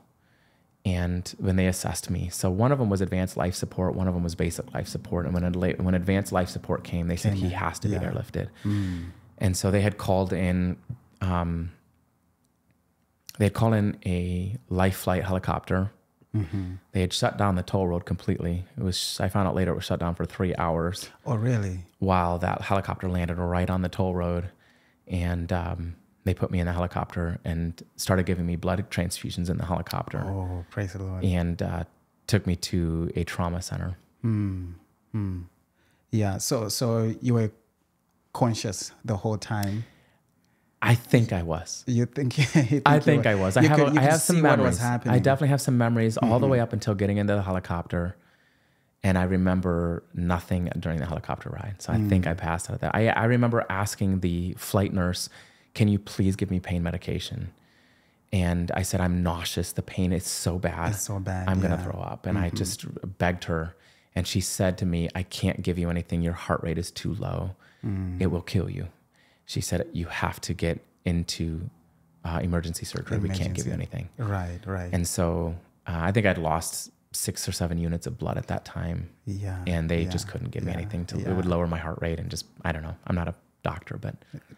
And when they assessed me, so one of them was advanced life support, one of them was basic life support. And when, when advanced life support came, they said he has to be yeah. airlifted. Mm. And so they had called in, um, they had called in a life flight helicopter. They had shut down the toll road completely. It was I found out later it was shut down for three hours Oh, really? while that helicopter landed right on the toll road, and um, they put me in the helicopter and started giving me blood transfusions in the helicopter, Oh, praise the Lord. and uh, took me to a trauma center. Yeah. So, so you were conscious the whole time. I think I was. You think? you think I you think were- I was. I you have. could- a, you I could have some see what was memories. happening. I definitely have some memories all the mm-hmm. way up until getting into the helicopter, and I remember nothing during the helicopter ride. So I think mm. I passed out of that. I I remember asking the flight nurse, "Can you please give me pain medication?" And I said, "I'm nauseous. The pain is so bad. It's so bad, I'm gonna throw up." And I mm-hmm. just begged her, and she said to me, "I can't give you anything. Your heart rate is too low. It will kill you." She said, "You have to get into uh, emergency surgery. We can't give you anything. Right, right. And so uh, I think I'd lost six or seven units of blood at that time, yeah. and they yeah, just couldn't give me anything. To, yeah. It would lower my heart rate and just I don't know. I'm not a doctor, but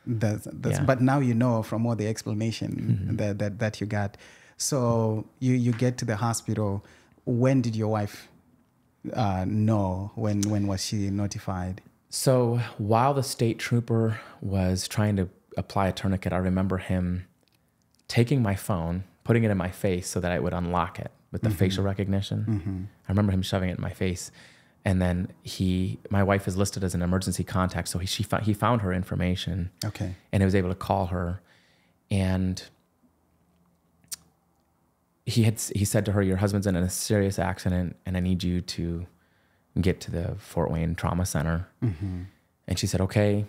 That's, that's, Yeah. But now you know from all the explanation Mm-hmm. that, that, that you got. So you, you get to the hospital. When did your wife uh, know? When, when was she notified? So while the state trooper was trying to apply a tourniquet, I remember him taking my phone, putting it in my face so that I would unlock it with the mm-hmm. facial recognition. Mm-hmm. I remember him shoving it in my face. And then he, my wife is listed as an emergency contact. So he, she, fo- he found her information Okay. and he was able to call her. And he had, he said to her, your husband's in a serious accident and I need you to get to the Fort Wayne Trauma Center. Mm-hmm. And she said, okay,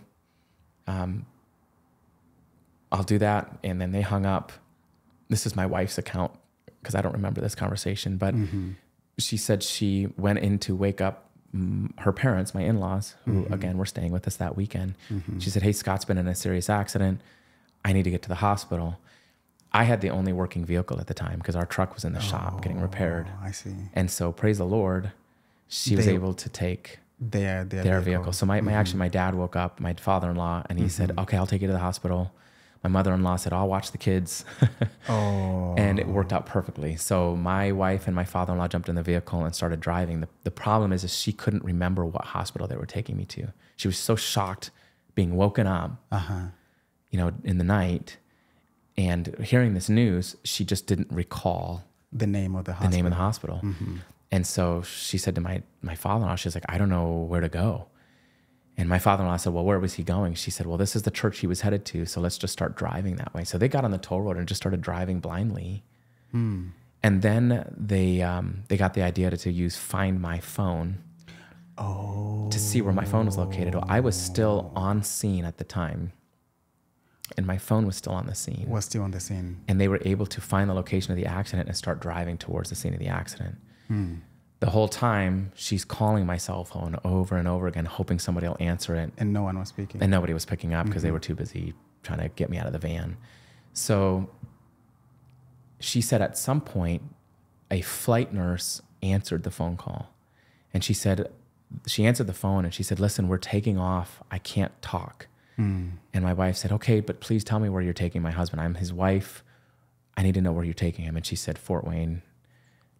um, I'll do that. And then they hung up. This is my wife's account because I don't remember this conversation, but mm-hmm. she said she went in to wake up her parents, my in-laws, who mm-hmm. again were staying with us that weekend. She said, "Hey, Scott's been in a serious accident. I need to get to the hospital." I had the only working vehicle at the time because our truck was in the shop getting repaired. Oh, I see. And so, praise the Lord, she was able to take Their, their, their vehicle. So my, my Mm-hmm. actually my dad woke up, my father-in-law, and he said, "Okay, I'll take you to the hospital." My mother-in-law said, "I'll watch the kids," Oh. and it worked out perfectly. So my wife and my father-in-law jumped in the vehicle and started driving. The, the problem is, is she couldn't remember what hospital they were taking me to. She was so shocked being woken up, Uh-huh. you know, in the night, and hearing this news, she just didn't recall The name of the the name of the hospital. And so she said to my my father-in-law, she's like, I don't know where to go. And my father-in-law said, Well, where was he going? She said, Well, this is the church he was headed to, so let's just start driving that way. So they got on the toll road and just started driving blindly. And then they um, they got the idea to, to use Find My Phone Oh. to see where my phone was located. I was still on scene at the time, and my phone was still on the scene Was still on the scene. and they were able to find the location of the accident and start driving towards the scene of the accident. The whole time, she's calling my cell phone over and over again, hoping somebody will answer it. And no one was speaking. And nobody was picking up because they mm-hmm. were too busy trying to get me out of the van. So she said at some point, a flight nurse answered the phone call. And she said, she answered the phone and she said, Listen, we're taking off. I can't talk. Mm. And my wife said, Okay, but please tell me where you're taking my husband. I'm his wife. I need to know where you're taking him. And she said, Fort Wayne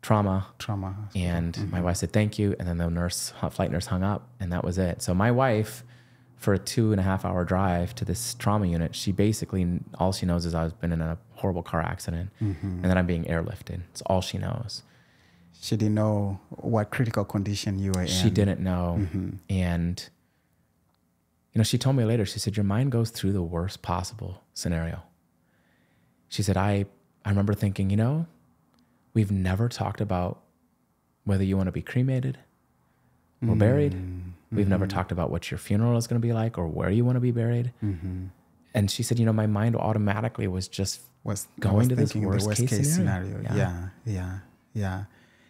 trauma. Trauma. And my mm-hmm. wife said, thank you. And then the nurse, flight nurse hung up and that was it. So my wife, for a two and a half hour drive to this trauma unit, she basically, all she knows is I've been in a horrible car accident mm-hmm. and that I'm being airlifted. It's all she knows. She didn't know what critical condition you were in. She didn't know. Mm-hmm. And, you know, she told me later, she said, your mind goes through the worst possible scenario. She said, I, I remember thinking, you know, we've never talked about whether you want to be cremated or mm. buried. We've never mm-hmm. talked about what your funeral is going to be like or where you want to be buried. Mm-hmm. And she said, you know, my mind automatically was just was going was to this the worst case scenario. Yeah. Yeah. yeah, yeah, yeah,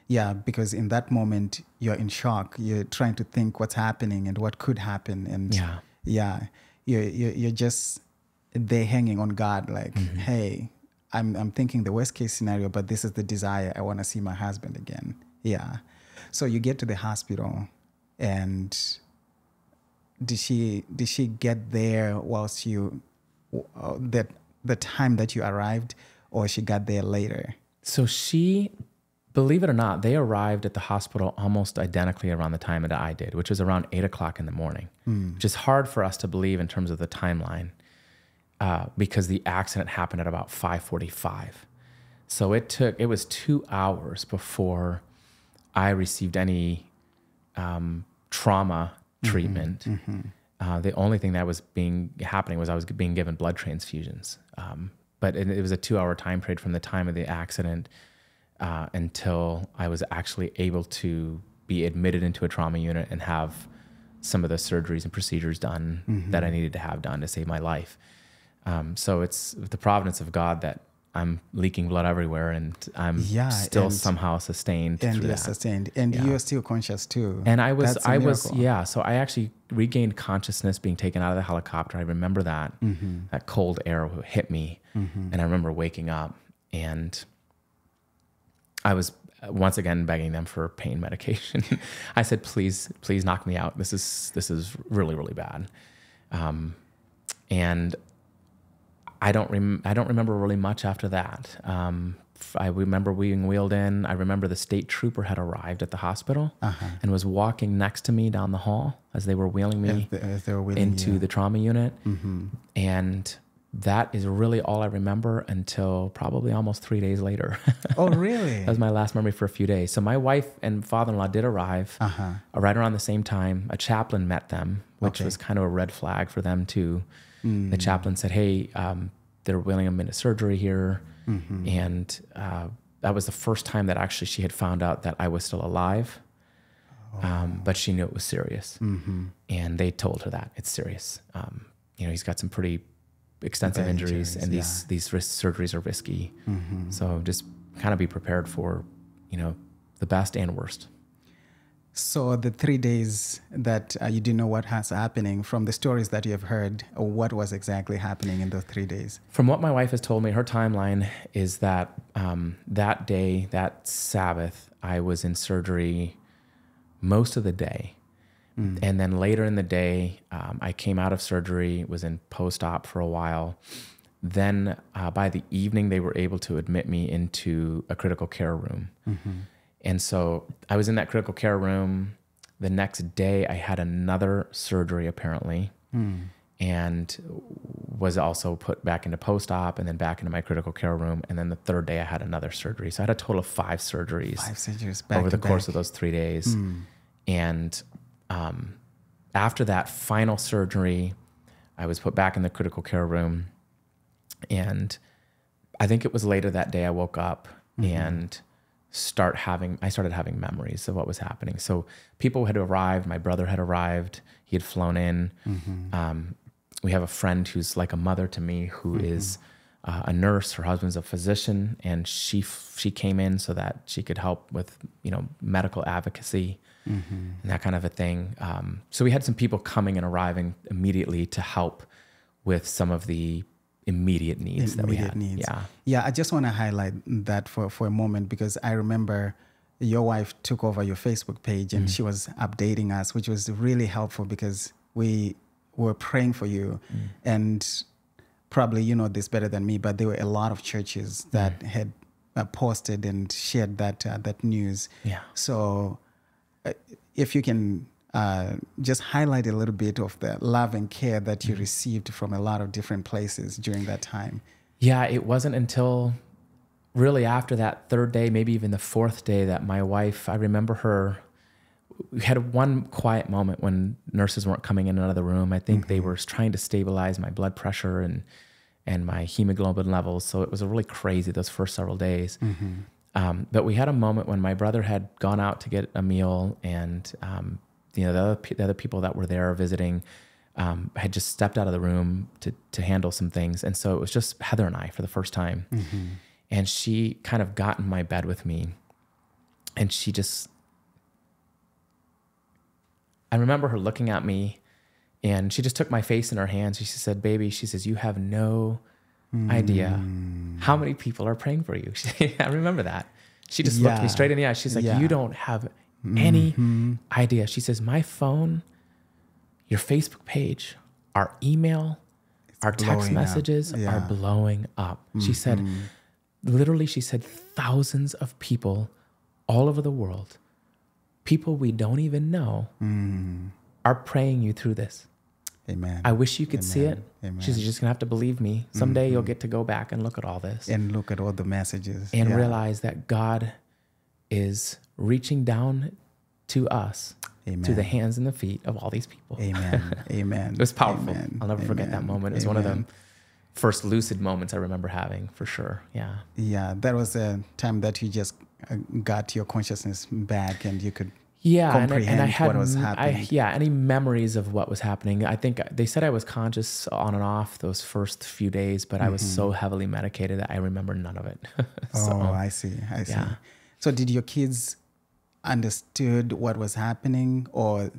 yeah. Because in that moment you're in shock. You're trying to think what's happening and what could happen, and Yeah. yeah, you're you're, you're just there hanging on God. Like, Mm-hmm. hey, I'm I'm thinking the worst case scenario, but this is the desire. I want to see my husband again. Yeah. So you get to the hospital, and did she did she get there whilst you uh, that the time that you arrived or she got there later So she, believe it or not, they arrived at the hospital almost identically around the time that I did, which was around eight o'clock in the morning, which is hard for us to believe in terms of the timeline uh, because the accident happened at about 5:45. So it took it was two hours before I received any um, trauma treatment. Uh, the only thing that was being happening was I was being given blood transfusions. Um, but it, it was a two-hour time period from the time of the accident uh, until I was actually able to be admitted into a trauma unit and have some of the surgeries and procedures done that I needed to have done to save my life. Um, so it's the providence of God that I'm leaking blood everywhere, and I'm Yeah, still and- somehow sustained and you're that. sustained, and Yeah. you're still conscious too. And I was, I was, yeah. So I actually regained consciousness being taken out of the helicopter. I remember that Mm-hmm. that cold air hit me, and I remember waking up, and I was uh, once again begging them for pain medication. I said, "Please, please knock me out. This is this is really really bad." Um, and I don't rem- I don't remember really much after that. Um, I remember being wheeled in. I remember the state trooper had arrived at the hospital Uh-huh. and was walking next to me down the hall as they were wheeling me As they, as they were wheeling into you. the trauma unit. Mm-hmm. And that is really all I remember until probably almost three days later. Oh, really? that was my last memory for a few days. So my wife and father-in-law did arrive Uh huh. uh, right around the same time. A chaplain met them, which Okay. was kind of a red flag for them too. Mm. The chaplain said, "Hey, um, they're wheeling him into surgery here," Mm-hmm. and uh, that was the first time that actually she had found out that I was still alive. Um, but she knew it was serious, Mm-hmm. and they told her that it's serious. Um, you know, he's got some pretty extensive Bad injuries, injuries, and these yeah. these risk surgeries are risky. Mm-hmm. So just kind of be prepared for, you know, the best and worst. So the three days that uh, you didn't know what was happening, from the stories that you have heard, what was exactly happening in those three days? From what my wife has told me, her timeline is that um, that day, that Sabbath, I was in surgery most of the day. And then later in the day, um, I came out of surgery, was in post op for a while. Then uh, by the evening, they were able to admit me into a critical care room. And so I was in that critical care room. The next day, I had another surgery, apparently and was also put back into post op and then back into my critical care room. And then the third day, I had another surgery. So I had a total of five surgeries Five surgeries back over the course of those three days. And um, after that final surgery, I was put back in the critical care room. And I think it was later that day I woke up and start having I started having memories of what was happening. So people had arrived. My brother had arrived. He had flown in. Um, we have a friend who's like a mother to me, who is uh, a nurse. Her husband's a physician, and she f- she came in so that she could help with you know medical advocacy and that kind of a thing. Um, so we had some people coming and arriving immediately to help with some of the immediate needs that we Immediate had. needs. Yeah. Yeah, I just want to highlight that for, for a moment because I remember your wife took over your Facebook page and she was updating us, which was really helpful because we were praying for you. And probably you know this better than me, but there were a lot of churches that had uh, posted and shared that uh, that news. Yeah. So, uh, if you can uh, just highlight a little bit of the love and care that you received from a lot of different places during that time. Yeah, it wasn't until really after that third day, maybe even the fourth day, that my wife, I remember her, we had one quiet moment when nurses weren't coming in and out of the room. I think they were trying to stabilize my blood pressure and and my hemoglobin levels. So it was really crazy those first several days. Um, but we had a moment when my brother had gone out to get a meal, and um, you know the other, the other people that were there visiting um, had just stepped out of the room to to handle some things, and so it was just Heather and I for the first time, and she kind of got in my bed with me, and she just. I remember her looking at me, and she just took my face in her hands. She said, "Baby," she says, "you have no idea how many people are praying for you." I remember that. She just looked me straight in the eye. She's like, Yeah. "You don't have any mm-hmm. idea." She says, "My phone, your Facebook page, our email, our text messages Yeah. are blowing up." She said, mm-hmm. literally, she said, thousands of people all over the world, people we don't even know, mm-hmm. are praying you through this. Amen. I wish you could see it. Amen. She's just gonna have to believe me. Someday you'll get to go back and look at all this and look at all the messages and Yeah. realize that God is reaching down to us Amen. through the hands and the feet of all these people. Amen. Amen. It was powerful. Amen. I'll never forget that moment. It was one of the first lucid moments I remember having for sure. Yeah. Yeah, that was a time that you just uh, got your consciousness back and you could yeah, and I, and I had what was happening. I, yeah, any memories of what was happening. I think they said I was conscious on and off those first few days, but I was so heavily medicated that I remember none of it. so, oh, I see. I see. yeah. So did your kids understood what was happening or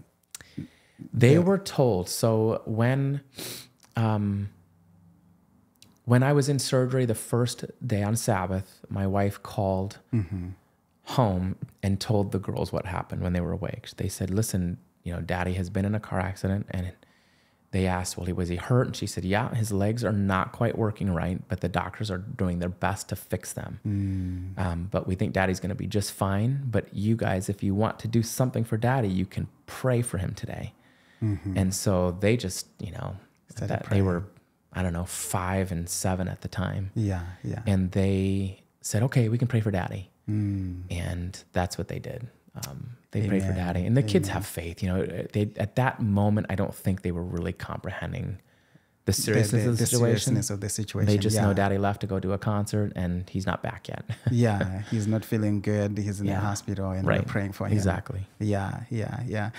They were told. So when, um, when I was in surgery the first day on Sabbath, my wife called home and told the girls what happened when they were awake. They said, "Listen, you know, Daddy has been in a car accident," and they asked, "Well, he was he hurt?" And she said, "Yeah, his legs are not quite working right, but the doctors are doing their best to fix them. Um, but we think Daddy's going to be just fine. But you guys, if you want to do something for Daddy, you can pray for him today." And so they just, you know, that they were, I don't know, five and seven at the time, yeah, yeah. and they said, "Okay, we can pray for Daddy." Mm. and that's what they did. Um, they prayed for daddy, and the kids have faith. You know, they at that moment, I don't think they were really comprehending the The, seriousness the- of the, the situation. seriousness of the situation. They just yeah. know daddy left to go do a concert, and he's not back yet. yeah, he's not feeling good. He's in the hospital and we're right, praying for him. Exactly. Yeah, yeah, yeah.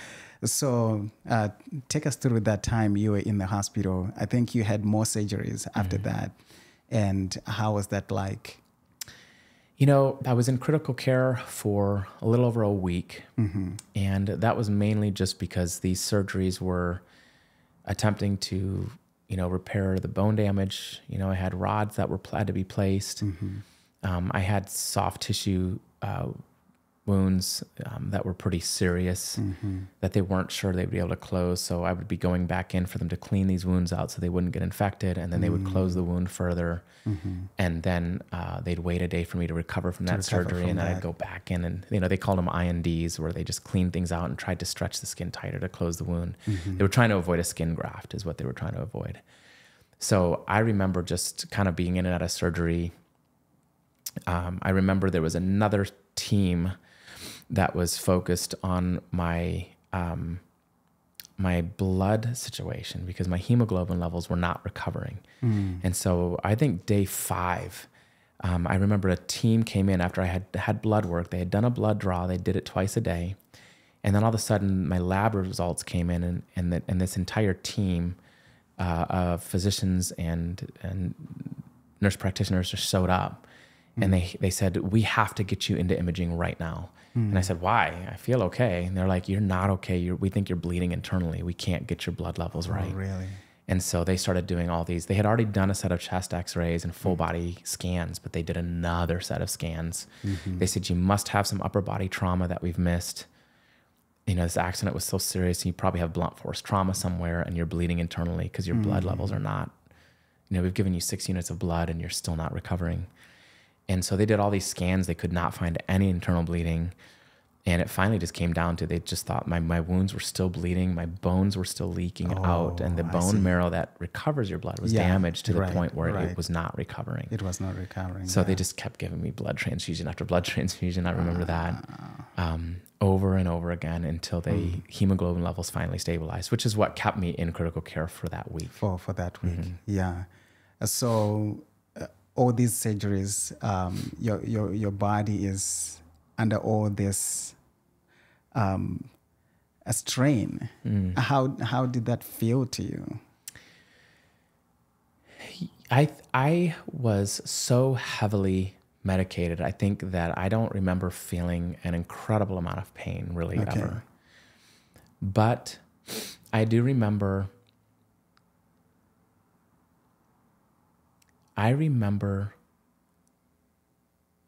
So uh, take us through that time you were in the hospital. I think you had more surgeries after Mm-hmm. that. And how was that like? You know, I was in critical care for a little over a week, and that was mainly just because these surgeries were attempting to, you know, repair the bone damage. You know, I had rods that were pl- had to be placed. Um, I had soft tissue uh, wounds um, that were pretty serious that they weren't sure they'd be able to close. So I would be going back in for them to clean these wounds out so they wouldn't get infected, and then they would close the wound further, and then uh, they'd wait a day for me to recover from that recover surgery, from and then that. I'd go back in, and you know they called them I&Ds, where they just cleaned things out and tried to stretch the skin tighter to close the wound. They were trying to avoid a skin graft, is what they were trying to avoid. So I remember just kind of being in and out of surgery. Um, I remember there was another team that was focused on my um, my blood situation because my hemoglobin levels were not recovering, and so I think day five. Um, I remember a team came in after I had had blood work. They had done a blood draw. They did it twice a day, and then all of a sudden my lab results came in, and and, the, and this entire team uh, of physicians and and nurse practitioners just showed up and they they said we have to get you into imaging right now and i hmm. said why? I feel okay. And they're like you're not okay. You're, we think you're bleeding internally. We can't get your blood levels oh, right. Oh, really? and so they started doing all these. They had already done a set of chest x-rays and full hmm. body scans but they did another set of scans. Mm-hmm. They said you must have some upper body trauma that we've missed. You know this accident was so serious you probably have blunt force trauma somewhere and you're bleeding internally because your blood levels hmm. are not you know we've given you six units of blood and you're still not recovering and so they did all these scans they could not find any internal bleeding and it finally just came down to they just thought my, my wounds were still bleeding my bones were still leaking out and the Oh, bone marrow that recovers your blood was Yeah, damaged to the right, point where right. it was not recovering It was not recovering. so yeah. they just kept giving me blood transfusion after blood transfusion. I remember that Ah. um, over and over again until the Hmm. hemoglobin levels finally stabilized, which is what kept me in critical care for that week. for for that week. Mm-hmm. Yeah. Uh, So uh, all these surgeries, um, your your your body is under all this um, a strain. Mm. How how did that feel to you? I I was so heavily medicated. I think that I don't remember feeling an incredible amount of pain really Okay. ever. But I do remember I remember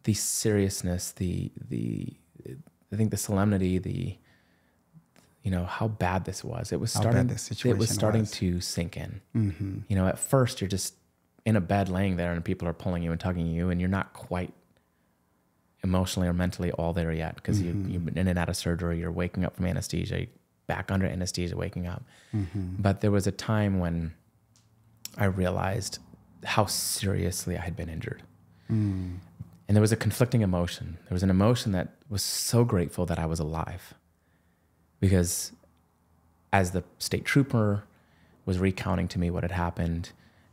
the seriousness, the the I think the solemnity, the you know how bad this was. It was starting. it was starting was. to sink in. Mm-hmm. You know, at first you're just in a bed laying there, and people are pulling you and tugging you, and you're not quite emotionally or mentally all there yet because you, you've been in and out of surgery. You're waking up from anesthesia, back under anesthesia, waking up. But there was a time when I realized how seriously I had been injured. Mm. And there was a conflicting emotion. There was an emotion that was so grateful that I was alive. Because as the state trooper was recounting to me what had happened,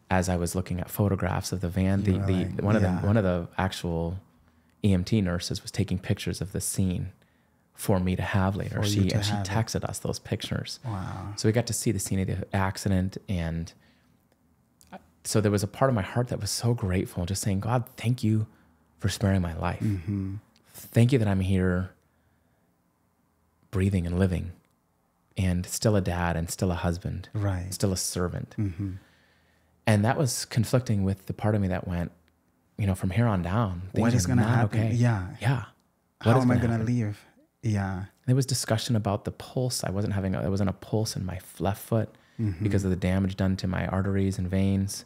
as I was looking at photographs of the van, the, the like, one of the one of the actual EMT nurses was taking pictures of the scene for me to have later. For she and she have it. texted us those pictures. Wow. So we got to see the scene of the accident and so there was a part of my heart that was so grateful, just saying, God, thank you for sparing my life. Mm-hmm. Thank you that I'm here breathing and living and still a dad and still a husband, Right. still a servant. Mm-hmm. And that was conflicting with the part of me that went, you know, from here on down, What is going to happen? Okay. Yeah. Yeah. How is am I gonna going to leave? Yeah. There was discussion about the pulse. I wasn't having, a, there wasn't a pulse in my left foot Mm-hmm. because of the damage done to my arteries and veins,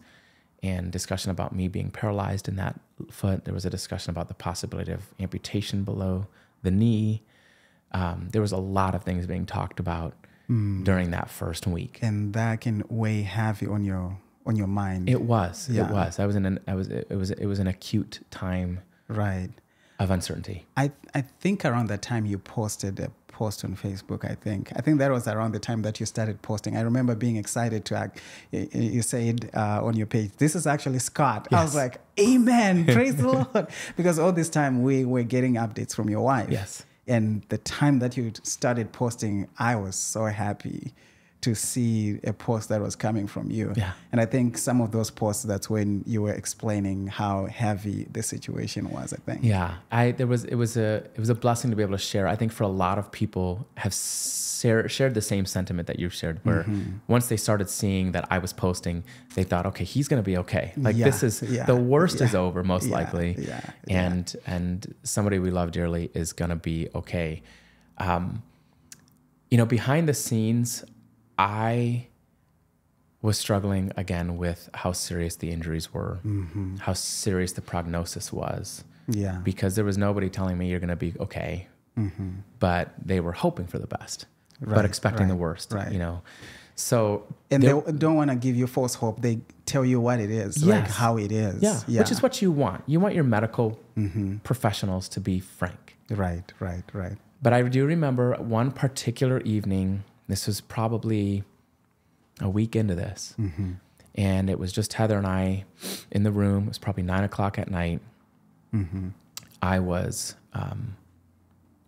and discussion about me being paralyzed in that foot. There was a discussion about the possibility of amputation below the knee. Um, there was a lot of things being talked about Mm. during that first week. And that can weigh heavy on your on your mind. It was, Yeah. it was. I was in an, I was, it was, it was an acute time right. of uncertainty. I I think around that time you posted a post on Facebook. I think I think that was around the time that you started posting. I remember being excited to act. You said uh, on your page, "This is actually Scott." I was like, "Amen, praise the Lord!" Because all this time we were getting updates from your wife. Yes. And the time that you started posting, I was so happy to see a post that was coming from you. Yeah. And I think some of those posts, that's when you were explaining how heavy the situation was. I think. Yeah, I there was it was a it was a blessing to be able to share. I think for a lot of people have share, shared the same sentiment that you've shared, where Mm-hmm. once they started seeing that I was posting, they thought, okay, he's going to be okay. Like Yeah, this is yeah, the worst is over, most yeah, likely. yeah, yeah. and and somebody we love dearly is going to be okay. Um, you know, behind the scenes, I was struggling again with how serious the injuries were, Mm-hmm. how serious the prognosis was Yeah. because there was nobody telling me you're going to be okay, but they were hoping for the best, but Mm-hmm. Right, expecting the worst. right. You know, so and they don't want to give you false hope. They tell you what it is, like how it is. yeah, which is what you want. You want your medical Mm-hmm. professionals to be frank. Right, right, right. But I do remember one particular evening. This was probably a week into this, Mm-hmm. and it was just Heather and I in the room. It was probably nine o'clock at night. Mm-hmm. I was um,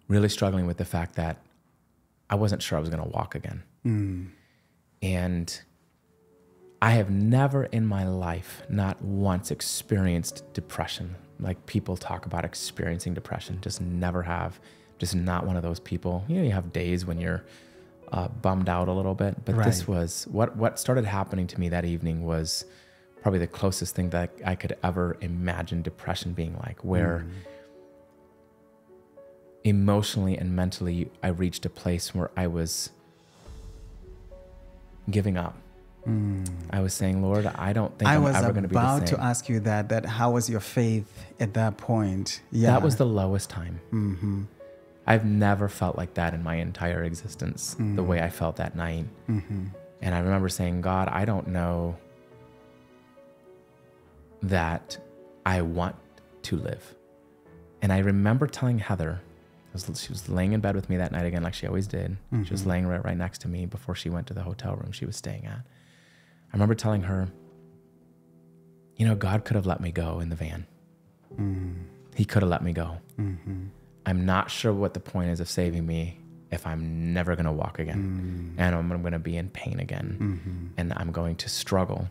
really struggling with the fact that I wasn't sure I was going to walk again. Mm. And I have never in my life, not once, experienced depression. Like people talk about experiencing depression, just never have. Just not one of those people. You know, you have days when you're uh, bummed out a little bit, but this was what what started happening to me that evening was probably the closest thing that I could ever imagine depression being like, where emotionally and mentally I reached a place where I was giving up. I was saying, Lord, I don't think I I'm was ever going to be about to ask you that. That how was your faith at that point? Yeah, That was the lowest time. Mm-hmm. I've never felt like that in my entire existence, the mm. way I felt that night. Mm-hmm. And I remember saying, God, I don't know that I want to live. And I remember telling Heather, was- she was laying in bed with me that night again, like she always did. She was mm-hmm. laying right, right next to me before she went to the hotel room she was staying at. I remember telling her, you know, God could have let me go in the van. Mm-hmm. He could have let me go. Mm-hmm. I'm not sure what the point is of saving me if I'm never going to walk again mm. and I'm going to be in pain again mm-hmm. and I'm going to struggle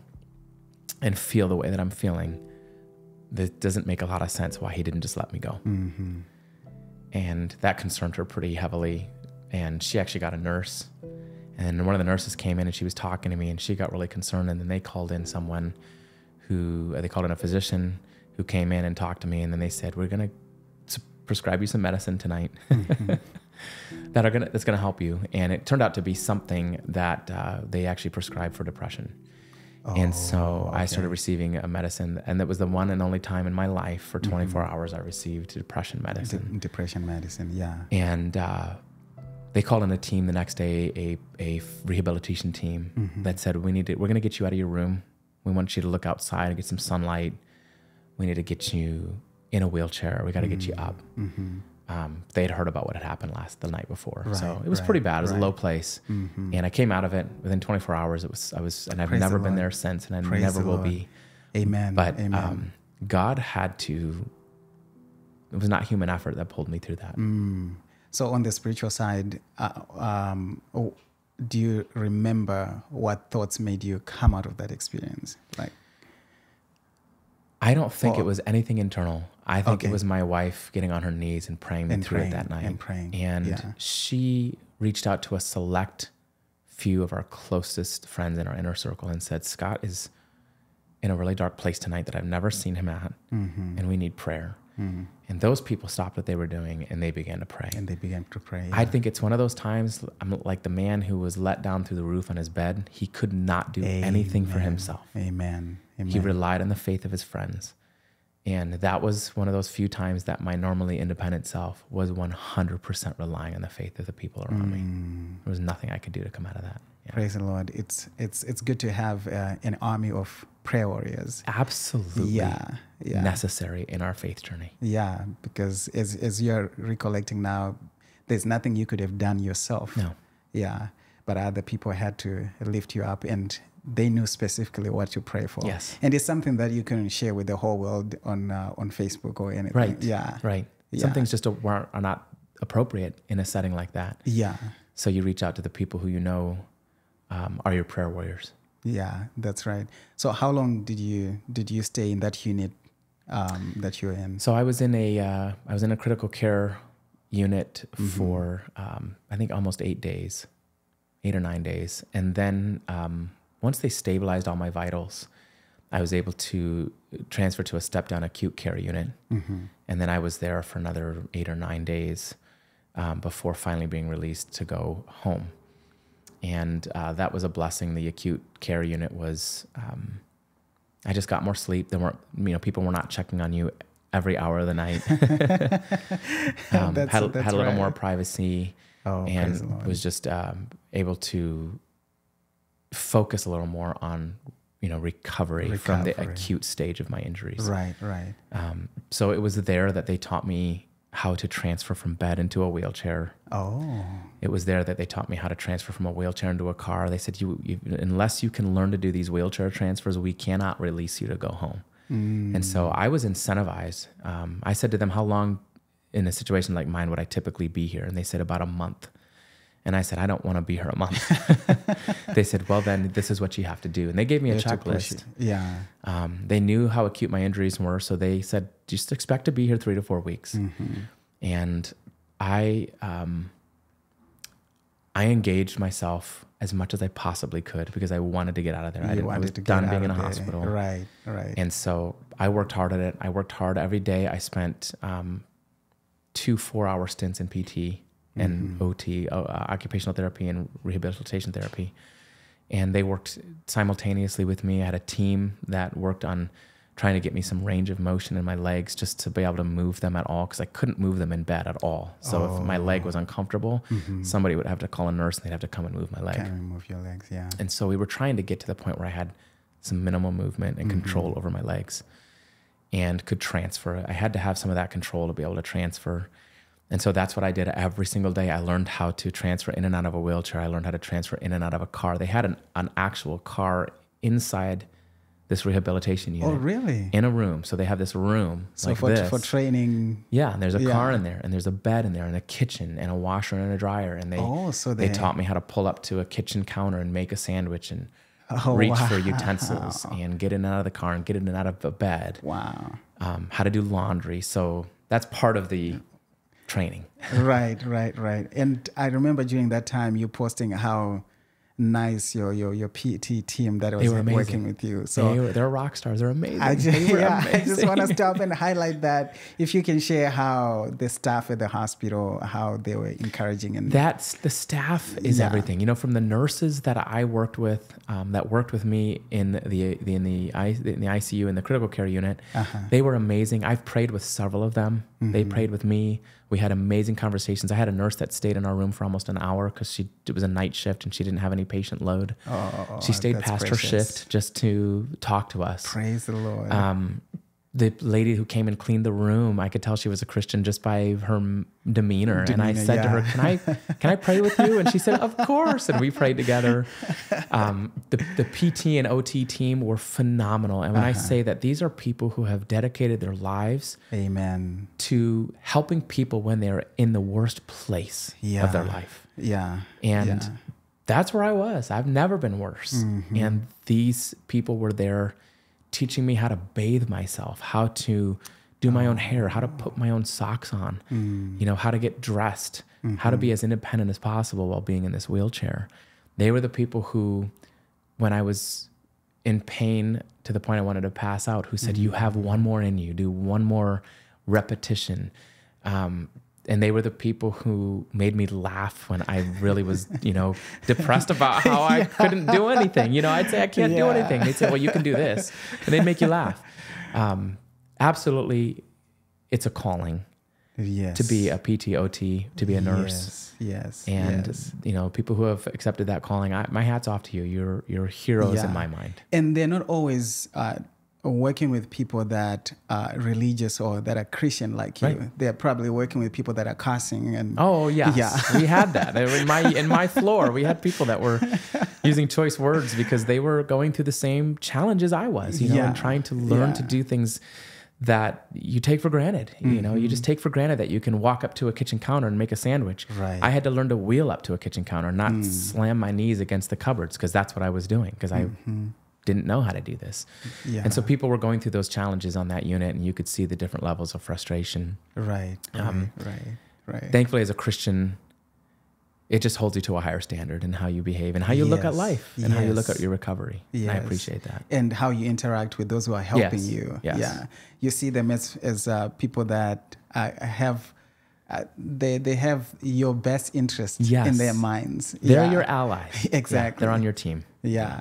and feel the way that I'm feeling. That doesn't make a lot of sense why he didn't just let me go. Mm-hmm. And that concerned her pretty heavily. And she actually got a nurse. And one of the nurses came in and she was talking to me and she got really concerned. And then they called in someone who, they called in a physician who came in and talked to me. And then they said, We're going to prescribe you some medicine tonight that are gonna that's gonna help you. And it turned out to be something that uh, they actually prescribed for depression. Oh, and so I started receiving a medicine, and that was the one and only time in my life for 24 hours I received depression medicine. De- depression medicine. Yeah. And uh, they called in a team the next day, a, a rehabilitation team that said, "We need to. We're going to get you out of your room. We want you to look outside and get some sunlight. We need to get you in a wheelchair. We got to get you up." Um, they had heard about what had happened last the night before, so it was right, pretty bad. It was right. a low place, and I came out of it within 24 hours. It was I was, and I've Praise the never been Lord. there since, and I Praise never will Lord. be. Amen. But Amen. um, God had to. It was not human effort that pulled me through that. Mm. So on the spiritual side, uh, um, oh, do you remember what thoughts made you come out of that experience? Like, I don't think it was anything internal. I think Okay. it was my wife getting on her knees and praying me And through praying, it that night. and praying, And yeah. she reached out to a select few of our closest friends in our inner circle and said, Scott is in a really dark place tonight that I've never seen him at, Mm-hmm. and we need prayer. And those people stopped what they were doing and they began to pray. and they began to pray. I think it's one of those times. I'm like the man who was let down through the roof on his bed. He could not do anything for himself. Amen. Amen. He relied on the faith of his friends. And that was one of those few times that my normally independent self was 100% relying on the faith of the people around me. Mm. There was nothing I could do to come out of that. Yeah. Praise the Lord. It's it's it's good to have uh, an army of prayer warriors. Absolutely Yeah, yeah. necessary in our faith journey. Yeah, because as as you're recollecting now, there's nothing you could have done yourself. No. Yeah, but other people had to lift you up, and they knew specifically what to pray for. Yes. and it's something that you can share with the whole world on uh, on Facebook or anything. Right. Yeah. Right. Yeah. Some things just weren't, are not appropriate in a setting like that. Yeah. So you reach out to the people who you know um, are your prayer warriors. Yeah, that's right. So how long did you did you stay in that unit um, that you're in? So I was in a uh, I was in a critical care unit for um, I think almost eight days, eight or nine days, and then um, once they stabilized all my vitals, I was able to transfer to a step down acute care unit, and then I was there for another eight or nine days um, before finally being released to go home, and uh, that was a blessing. The acute care unit was. Um, I just got more sleep. There weren't, you know, people were not checking on you every hour of the night. um, That's- had had a little right. more privacy Oh, and was just um, able to focus a little more on, you know, recovery, from the acute stage of my injuries. Right, right. Um, so it was there that they taught me how to transfer from bed into a wheelchair. Oh, It was there that they taught me how to transfer from a wheelchair into a car. They said, you, you unless you can learn to do these wheelchair transfers, we cannot release you to go home. And so I was incentivized. Um, I said to them, how long in a situation like mine would I typically be here? And they said, about a month. And I said, I don't want to be here a month. they said, well, then this is what you have to do. And they gave me a checklist. Yeah. Um, they knew how acute my injuries were, so they said just expect to be here three to four weeks. Mm-hmm. And I, um, I engaged myself as much as I possibly could because I wanted to get out of there. I, You didn't- I was to get done being in a hospital, Right, right. and so I worked hard at it. I worked hard every day. I spent um, two four-hour stints in PT and Mm-hmm. OT, uh, occupational therapy and rehabilitation therapy, and they worked simultaneously with me. I had a team that worked on trying to get me some range of motion in my legs just to be able to move them at all because I couldn't move them in bed at all. So if my leg Oh. was uncomfortable, Mm-hmm. somebody would have to call a nurse and they'd have to come and move my leg. Can't remove your legs. Yeah. And so we were trying to get to the point where I had some minimal movement and control over my legs and could transfer. I had to have some of that control to be able to transfer. And so that's what I did every single day. I learned how to transfer in and out of a wheelchair. I learned how to transfer in and out of a car. They had an, an actual car inside this rehabilitation unit Oh, really? in a room. So they have this room So like for this. for training. Yeah, and there's a Yeah. car in there, and there's a bed in there, and a kitchen, and a washer and a dryer, and they Oh, so they they- taught me how to pull up to a kitchen counter and make a sandwich and Oh, reach for utensils and get in and out of the car and get in and out of the bed. Wow. Um, how to do laundry. So that's part of the training. right, right, right. And I remember during that time you posting how nice your your your PT team that was were working with you. So they, were- they're rock stars. They're amazing. I just, yeah, I just want to stop and highlight that. If you can share how the staff at the hospital, how they were encouraging and That's the staff is Yeah. everything. You know, from the nurses that I worked with, um, that worked with me in the, the in the in the ICU in the critical care unit, Uh-huh. they were amazing. I've prayed with several of them. They Mm-hmm. prayed with me. We had amazing conversations. I had a nurse that stayed in our room for almost an hour because she it was a night shift and she didn't have any patient load. Oh, she stayed past her shift just to talk to us. praise the Lord. Um, the lady who came and cleaned the room, I could tell she was a Christian just by her m- demeanor. and I Demeanor, said to her, "Can I, can I pray with you?" And she said, "Of course." And we prayed together. Um, the the PT and OT team were phenomenal. And when Uh-huh. I say that, these are people who have dedicated their lives Amen. to helping people when they're in the worst place of their life. Yeah. And yeah. that's where I was. I've never been worse. Mm-hmm. And these people were there teaching me how to bathe myself, how to do my own hair, how to put my own socks on, Mm. you know, how to get dressed, how Mm-hmm. to be as independent as possible while being in this wheelchair. They were the people who, when I was in pain to the point I wanted to pass out, who said, You have one more in you, do one more repetition. Um, and they were the people who made me laugh when I really was, you know, depressed about how I couldn't do anything. You know, I'd say I can't do anything. They'd say, "Well, you can do this," and they'd make you laugh. Um, absolutely, it's a calling yes. to be a PTOT, to be a nurse, Yes. Yes. and yes. you know, people who have accepted that calling. I, my hat's off to you. You're you're heroes Yeah. in my mind. and they're not always uh, working with people that are religious or that are Christian like you. Right. They're probably working with people that are cussing and Oh yes, Yeah. we had that in my in my floor. We had people that were using choice words because they were going through the same challenges I was, you know, Yeah. and trying to learn to do things that you take for granted. You know, Mm-hmm. you just take for granted that you can walk up to a kitchen counter and make a sandwich. Right. I had to learn to wheel up to a kitchen counter, not slam my knees against the cupboards because that's what I was doing because I didn't know how to do this. Yeah. And so people were going through those challenges on that unit, and you could see the different levels of frustration. right, right, Um, right, right. thankfully as a christian it just holds you to a higher standard in how you behave and how you look at life and how you look at your recovery and i appreciate that and how you interact with those who are helping Yes, you. yes. Yeah, you see them as as uh, people that uh, have. Uh, they they have your best interest Yes. in their minds. they're Yeah. your allies Yeah, Exactly. they're on your team Yeah.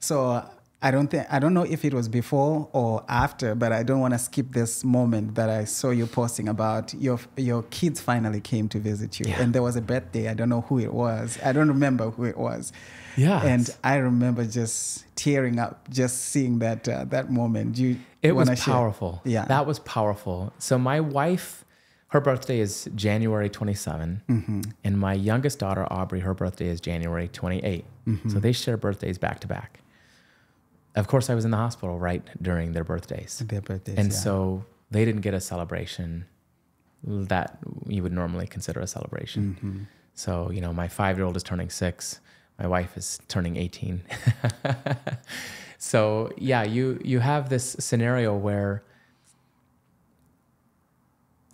So I don't think I don't know if it was before or after, but I don't want to skip this moment that I saw you posting about your your kids finally came to visit you, Yeah. and there was a birthday. I don't know who it was. I don't remember who it was. Yeah. And I remember just tearing up just seeing that uh, that moment. You it was wanna share? powerful Yeah. that was powerful so my wife her birthday is january 27 Mm-hmm. and my youngest daughter aubrey her birthday is january 28 Mm-hmm. so they share birthdays back to back of course i was in the hospital right during their birthdays their birthdays. and yeah. so they didn't get a celebration that you would normally consider a celebration. Mm-hmm. So, you know, my five year old is turning six, my wife is turning 18. so, yeah, you, you have this scenario where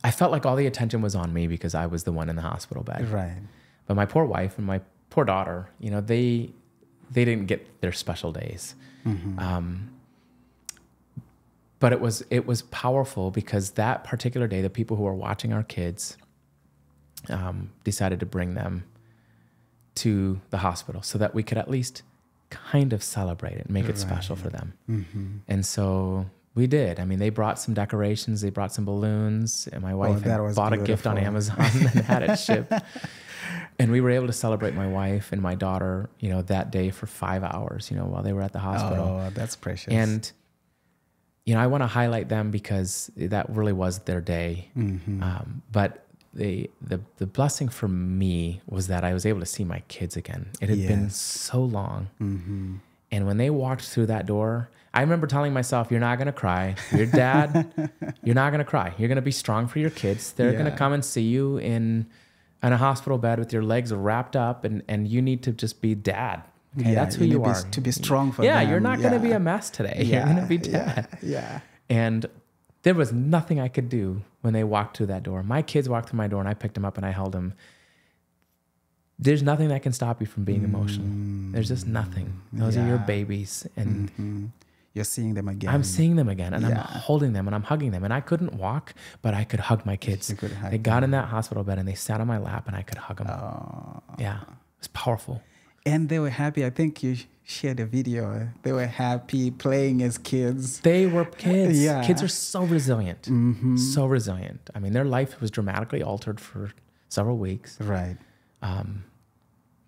I felt like all the attention was on me because I was the one in the hospital bed. right. But my poor wife and my poor daughter, you know, they they didn't get their special days. Um, but it was it was powerful because that particular day, the people who were watching our kids um, decided to bring them to the hospital so that we could at least kind of celebrate it, make it special for them. And so we did. I mean, they brought some decorations, they brought some balloons, and my wife had was bought a gift on. Amazon and had it shipped. And we were able to celebrate my wife and my daughter, you know, that day for five hours, you know, while they were at the hospital. Oh, that's precious. And you know, I want to highlight them because that really was their day. Mm-hmm. Um, but the the the blessing for me was that I was able to see my kids again. It had been so long, Mm-hmm. and when they walked through that door, I remember telling myself, "You're not gonna cry. Your dad, you're not gonna cry. You're gonna be strong for your kids. They're gonna come and see you in." In a hospital bed with your legs wrapped up, and, and you need to just be dad. Okay, Yeah, that's who you you, are. be- to be strong for yeah, them. you're not going to be a mess today. yeah, You're going to be dad. Yeah. yeah. And there was nothing I could do when they walked through that door. My kids walked through my door and I picked them up and I held them. There's nothing that can stop you from being emotional. There's just nothing. Those are your babies. And Mhm. You're seeing them again. I'm seeing them again and I'm holding them and I'm hugging them. And I couldn't walk, but I could hug my kids. Hug they got in that hospital bed and they sat on my lap and I could hug them. Oh. yeah. It was powerful. And they were happy. I think you shared a video. They were happy playing as kids. They were kids. Yeah. Kids are so resilient. Mm-hmm. So resilient. I mean, their life was dramatically altered for several weeks, Right. um,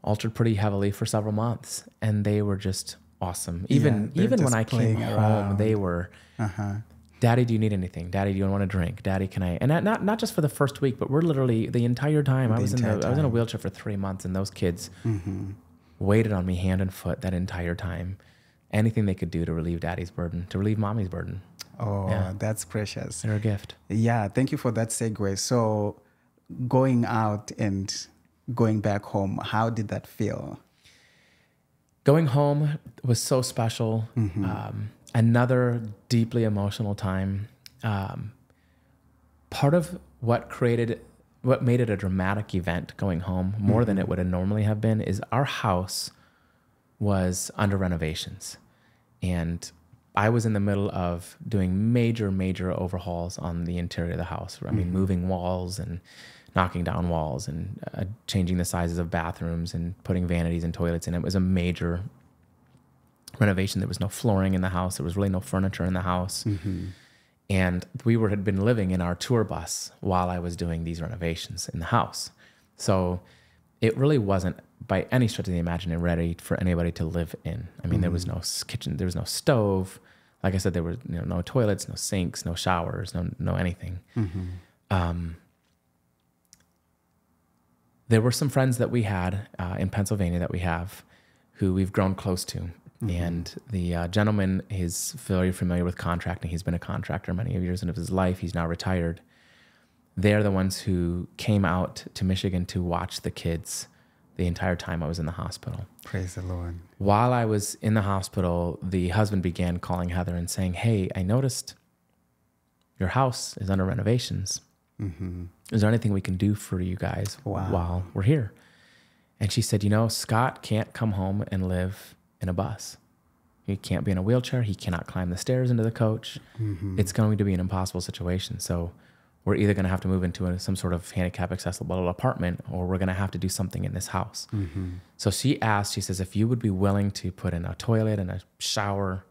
altered pretty heavily for several months, and they were just awesome. Even they're even when I came playing home, around. they were Uh huh. Daddy, do you need anything? Daddy, do you want to drink? Daddy, can I? And not not, not just for the first week, but we're literally the entire time. I was in the, entire I was in a wheelchair for three months, and those kids Mm-hmm. waited on me hand and foot that entire time. Anything they could do to relieve Daddy's burden, to relieve Mommy's burden, Oh, Yeah. that's precious. they're a gift. Yeah, thank you for that segue. So, going out and going back home, how did that feel? Going home was so special. Mm-hmm. Um, another deeply emotional time. Um, part of what created, what made it a dramatic event going home more than Mm-hmm. it would have normally have been is our house was under renovations. And I was in the middle of doing major, major overhauls on the interior of the house. I Mm-hmm. mean, moving walls and knocking down walls and uh, changing the sizes of bathrooms and putting vanities and toilets in. It was a major renovation. There was no flooring in the house. There was really no furniture in the house. Mm-hmm. And we were had been living in our tour bus while I was doing these renovations in the house. So it really wasn't by any stretch of the imagination ready for anybody to live in. I mean, there was no kitchen, there was no stove. Like I said, there were you know, no toilets, no sinks, no showers, no no anything. Um, there were some friends that we had uh, in Pennsylvania that we have who we've grown close to. And the uh, gentleman is very familiar with contracting. He's been a contractor many years of his life. He's now retired. They're the ones who came out to Michigan to watch the kids the entire time I was in the hospital. Praise the Lord. While I was in the hospital, the husband began calling Heather and saying, Hey, I noticed your house is under renovations. Mm-hmm. Is there anything we can do for you guys Wow. while we're here? And she said, You know, Scott can't come home and live in a bus. He can't be in a wheelchair. He cannot climb the stairs into the coach. Mm-hmm. It's going to be an impossible situation. So we're either going to have to move into a, some sort of handicap accessible apartment or we're going to have to do something in this house. Mm-hmm. So she asked, she says, if you would be willing to put in a toilet and a shower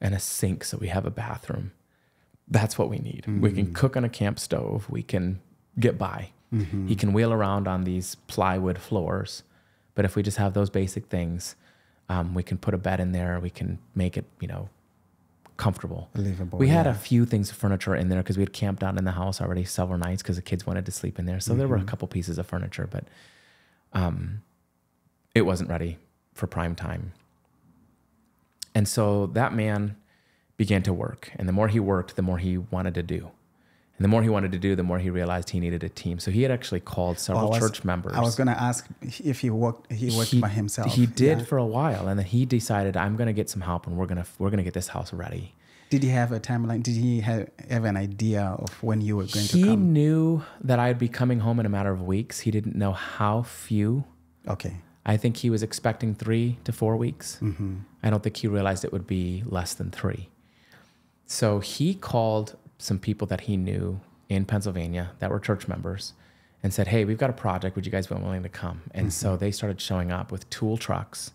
and a sink so we have a bathroom, that's what we need. We can cook on a camp stove. We can get by. He can wheel around on these plywood floors. But if we just have those basic things, um, we can put a bed in there. We can make it, you know, comfortable. Livable, We had yeah. a few things of furniture in there because we had camped out in the house already several nights because the kids wanted to sleep in there. So there were a couple pieces of furniture, but um, it wasn't ready for prime time. And so that man began to work. And the more he worked, the more he wanted to do. And the more he wanted to do, the more he realized he needed a team. So he had actually called several was- church members. I was going to ask if he worked. He worked by himself. He did Yeah. for a while, and then he decided, "I'm going to get some help, and we're gonna we're gonna get this house ready." Did he have a timeline? Did he have, have an idea of when you were going to He knew that I'd be coming home in a matter of weeks. He didn't know how few. Okay. I think he was expecting three to four weeks. Mm-hmm. I don't think he realized it would be less than three. So he called some people that he knew in Pennsylvania that were church members and said, Hey, we've got a project. Would you guys be willing to come? And mm-hmm. so they started showing up with tool trucks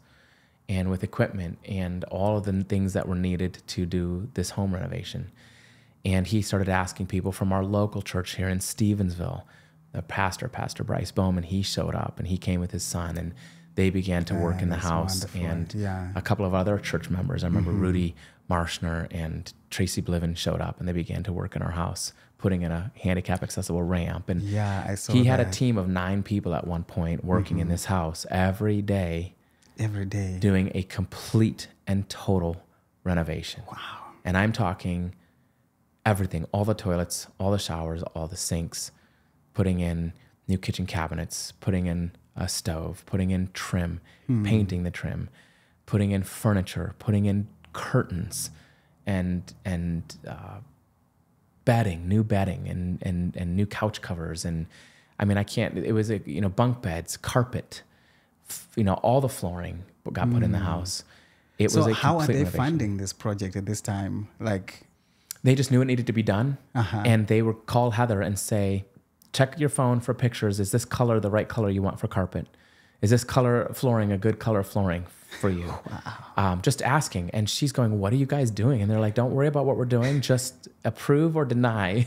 and with equipment and all of the things that were needed to do this home renovation. And he started asking people from our local church here in Stevensville, the pastor, Pastor Bryce Bowman, he showed up and he came with his son and they began to work Ah, in the house. wonderful. And Yeah. Mm-hmm. a couple of other church members, I remember Rudy Marshner and Tracy Bliven showed up and they began to work in our house, putting in a handicap accessible ramp. And Yeah, I saw he had a team of nine people at one point working Mm-hmm. in this house every day every day. doing a complete and total renovation. Wow. And I'm talking everything all the toilets, all the showers, all the sinks, putting in new kitchen cabinets, putting in a stove, putting in trim, painting the trim, putting in furniture, putting in curtains and and uh, bedding, new bedding and and and new couch covers and I mean I can't it was a you know bunk beds, carpet, f- you know all the flooring got put in the house. It So was a how are they renovation. funding this project at this time? Like, They just knew it needed to be done, Uh-huh. and they would call Heather and say, "Check your phone for pictures. Is this color the right color you want for carpet? Is this color flooring a good color flooring for you?" Um, just asking, and she's going, "What are you guys doing?" And they're like, "Don't worry about what we're doing. Just approve or deny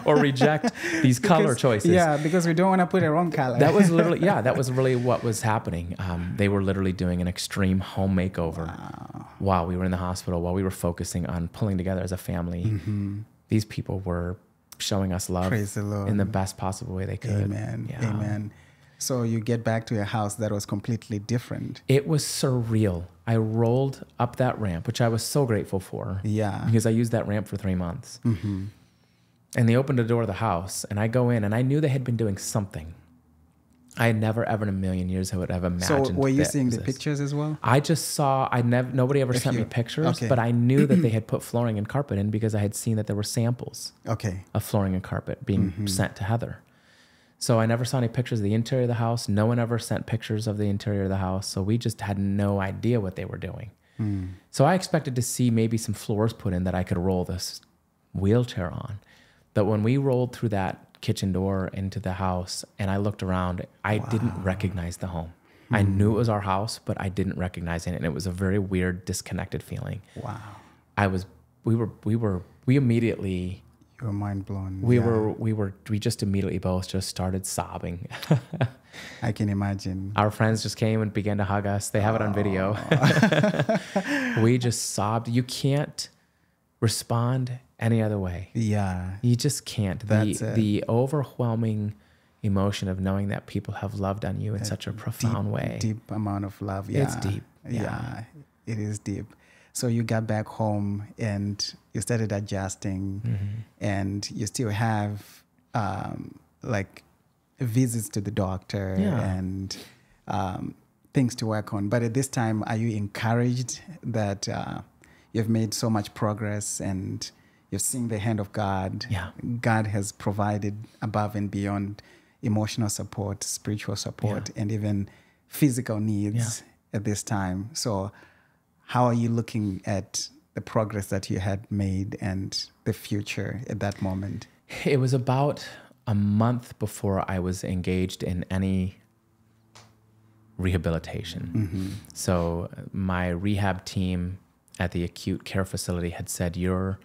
or reject these color choices." Yeah, because we don't want to put a wrong color. That was literally, yeah, that was really what was happening. Um, they were literally doing an extreme home makeover while we were in the hospital, while we were focusing on pulling together as a family, these people were showing us love the in the best possible way they could. Amen. Yeah. Amen. So you get back to a house that was completely different. It was surreal. I rolled up that ramp, which I was so grateful for. Yeah. Because I used that ramp for three months. Mm-hmm. And they opened the door of the house, and I go in, and I knew they had been doing something. I had never, ever in a million years I would have imagined. So were you seeing the pictures as well? I just saw. I never. Nobody ever If sent me pictures, okay. but I knew that they had put flooring and carpet in because I had seen that there were samples Okay. of flooring and carpet being Mm-hmm. sent to Heather. So I never saw any pictures of the interior of the house. No one ever sent pictures of the interior of the house. So we just had no idea what they were doing. Hmm. So I expected to see maybe some floors put in that I could roll this wheelchair on. But when we rolled through that kitchen door into the house and I looked around, I didn't recognize the home. I hmm. knew it was our house, but I didn't recognize it. And it was a very weird, disconnected feeling. Wow. I was, we were, we were, we immediately You were mind blown. we Yeah. were we were we just immediately both just started sobbing I can imagine. our friends just came and began to hug us they have it on video oh. we just sobbed you can't respond any other way Yeah. you just can't That's the it. the overwhelming emotion of knowing that people have loved on you in such a profound way Deep amount of love. Yeah. It's deep. Yeah. Yeah. It is deep. So you got back home and you started adjusting Mm-hmm. and you still have um, like visits to the doctor Yeah. and um, things to work on. But at this time, are you encouraged that uh, you've made so much progress and you've seeing the hand of God? Yeah. God has provided above and beyond emotional support, spiritual support, and even physical needs at this time. So, how are you looking at the progress that you had made and the future at that moment? It was about a month before I was engaged in any rehabilitation. Mm-hmm. So my rehab team at the acute care facility had said your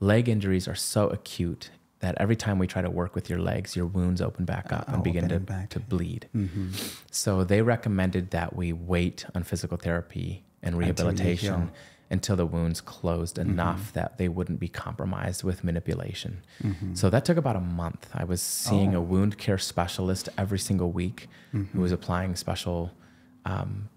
leg injuries are so acute that every time we try to work with your legs, your wounds open back up and Oh, begin to, back. to bleed. Mm-hmm. So they recommended that we wait on physical therapy and rehabilitation heal. until the wounds closed mm-hmm. enough that they wouldn't be compromised with manipulation. Mm-hmm. So that took about a month. I was seeing oh. a wound care specialist every single week who was applying special um,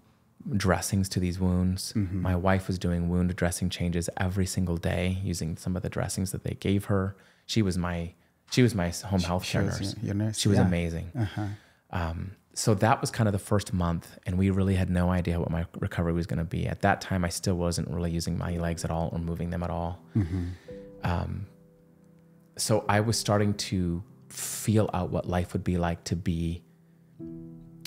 dressings to these wounds. My wife was doing wound dressing changes every single day using some of the dressings that they gave her. She was my she was my home health she care was nurse. your- your nurse, She was yeah. amazing. Uh-huh. Um, so that was kind of the first month, and we really had no idea what my recovery was going to be. At that time, I still wasn't really using my legs at all or moving them at all. Um, so I was starting to feel out what life would be like to be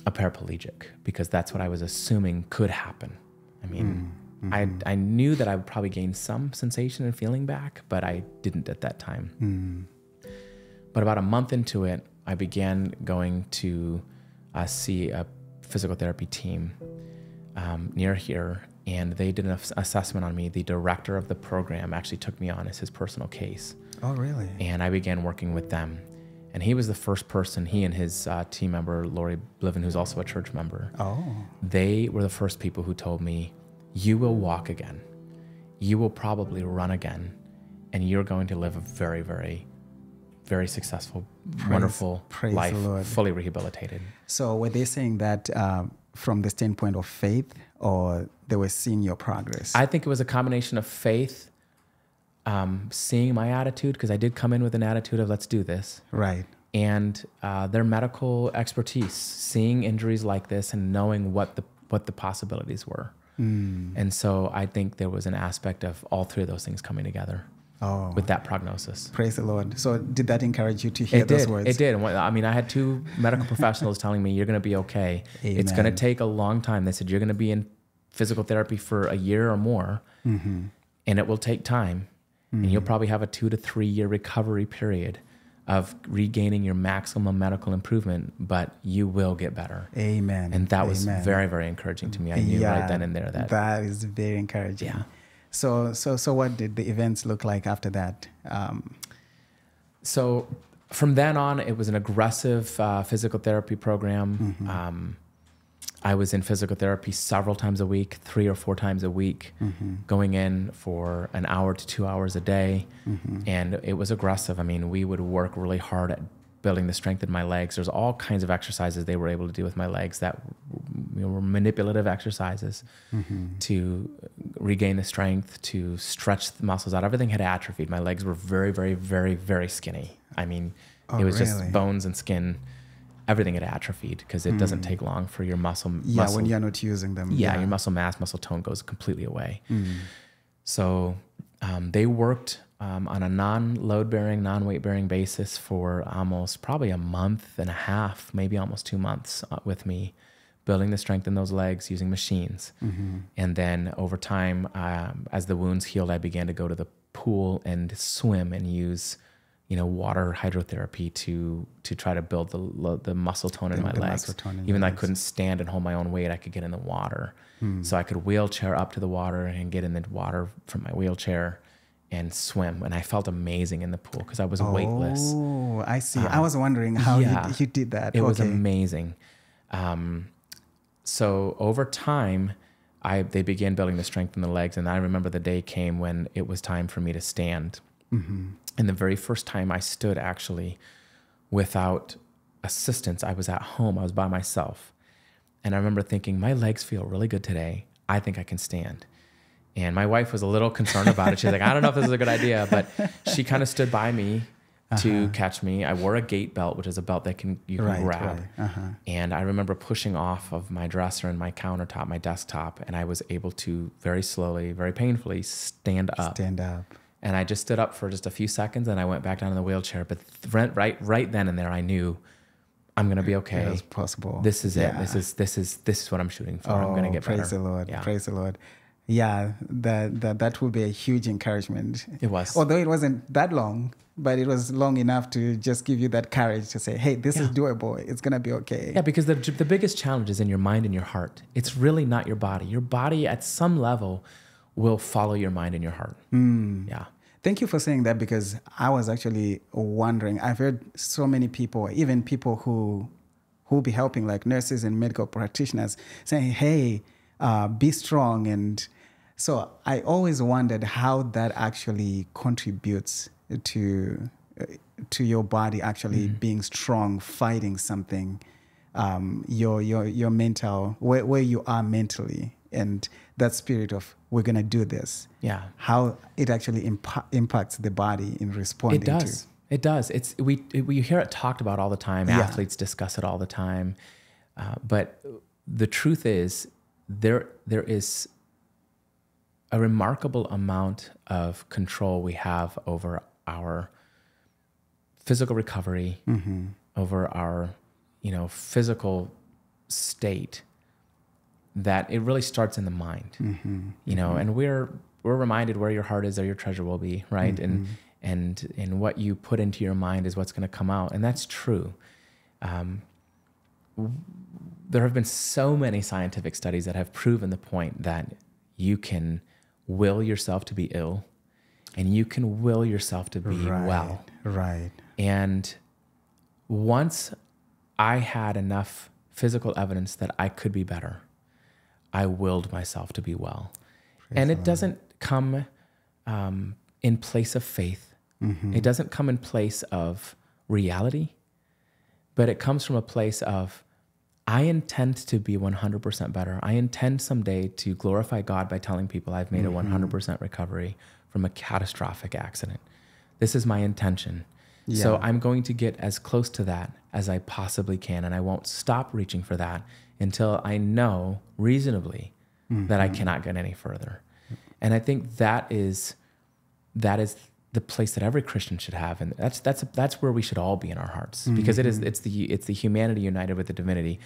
a paraplegic because that's what I was assuming could happen. I mean, I I knew that I would probably gain some sensation and feeling back, but I didn't at that time. But about a month into it, I began going to uh, see a physical therapy team um, near here, and they did an assessment on me. The director of the program actually took me on as his personal case, Oh, really? and I began working with them. And he was the first person, he and his uh, team member, Lori Bliven, who's also a church member, Oh, they were the first people who told me, You will walk again. You will probably run again. And you're going to live a very, very, very successful, wonderful praise life, Lord. fully rehabilitated. so were they saying that um, from the standpoint of faith, or they were seeing your progress? I think it was a combination of faith, um, seeing my attitude, because I did come in with an attitude of, Let's do this. right. and uh, their medical expertise, seeing injuries like this and knowing what the what the possibilities were. Hmm. And so I think there was an aspect of all three of those things coming together Oh, with that prognosis. praise the Lord. So did that encourage you to hear It those did. words? It did. I mean, I had two medical professionals telling me you're going to be okay. It's going to take a long time. They said you're going to be in physical therapy for a year or more, Mm-hmm. and it will take time. And you'll probably have a two to three year recovery period of regaining your maximum medical improvement, but you will get better. Amen. And that was Amen. very, very encouraging to me. I knew right then and there that that is very encouraging. Yeah. So, so, so, what did the events look like after that? Um, So from then on, it was an aggressive uh, physical therapy program. Um, I was in physical therapy several times a week, three or four times a week, mm-hmm. going in for an hour to two hours a day. Mm-hmm. And it was aggressive. I mean, we would work really hard at building the strength in my legs. There's all kinds of exercises they were able to do with my legs that you know, were manipulative exercises mm-hmm. to regain the strength, to stretch the muscles out. Everything had atrophied. My legs were very, very, very, very skinny. I mean, Oh, it was really? just bones and skin. Everything had atrophied because it doesn't take long for your muscle. Yeah, muscle when you're not using them. yeah, your muscle mass, muscle tone goes completely away. So um, they worked um, on a non-load bearing, non-weight bearing basis for almost probably a month and a half, maybe almost two months uh, with me, building the strength in those legs using machines. And then over time, um, as the wounds healed, I began to go to the pool and swim and use. You know, water hydrotherapy to to try to build the the muscle tone in The- my the legs. Even though I couldn't stand and hold my own weight, I could get in the water. So I could wheelchair up to the water and get in the water from my wheelchair and swim. And I felt amazing in the pool because I was weightless. Oh, I see. I was wondering how yeah. you, you did that. It was amazing. Um, so over time, I they began building the strength in the legs, and I remember the day came when it was time for me to stand. And the very first time I stood, actually, without assistance, I was at home. I was by myself, and I remember thinking, my legs feel really good today. I think I can stand. And my wife was a little concerned about it. She's like, I don't know if this is a good idea, but she kind of stood by me to catch me. I wore a gait belt, which is a belt that can you can Right, grab. right. Uh-huh. And I remember pushing off of my dresser and my countertop, my desktop, and I was able to very slowly, very painfully stand up. Stand up. And I just stood up for just a few seconds, and I went back down in the wheelchair. But th- right, right, right then and there, I knew I'm gonna be okay. It was possible. This is it. This is this is this is what I'm shooting for. Oh, I'm gonna Oh, get praise better. the Lord. Yeah. Praise the Lord. Yeah, that, that that would be a huge encouragement. It was. Although it wasn't that long, but it was long enough to just give you that courage to say, "Hey, this is doable. It's gonna be okay." Yeah, because the the biggest challenge is in your mind and your heart. It's really not your body. Your body, at some level, will follow your mind and your heart. Hmm. Yeah. Thank you for saying that because I was actually wondering. I've heard so many people, even people who who be helping, like nurses and medical practitioners, saying, "Hey, uh, be strong." And so I always wondered how that actually contributes to uh, to your body actually being strong, fighting something, um, your your your mental where where you are mentally, and that spirit of we're gonna do this Yeah. how it actually impa- impacts the body in responding It does. It does. It's we it, we hear it talked about all the time. Yeah. Athletes discuss it all the time. Uh, but the truth is, there there is a remarkable amount of control we have over our physical recovery, Mm-hmm. over our you know physical state. That it really starts in the mind Mm-hmm. you know and we're we're reminded where your heart is there your treasure will be right? And Mm-hmm. and and what you put into your mind is what's going to come out and that's true. Um, there have been so many scientific studies that have proven the point that you can will yourself to be ill and you can will yourself to be right well. right. And once I had enough physical evidence that I could be better, I willed myself to be well. and it doesn't come um, in place of faith, Mm-hmm. it doesn't come in place of reality, but it comes from a place of I intend to be 100% better. I intend someday to glorify God by telling people I've made a 100% recovery from a catastrophic accident. This is my intention. So I'm going to get as close to that as I possibly can. And I won't stop reaching for that until I know reasonably that I mm-hmm. cannot get any further. And I think that is that is the place that every Christian should have, and that's that's that's where we should all be in our hearts, because it is mm-hmm. it's the it's the humanity united with the divinity.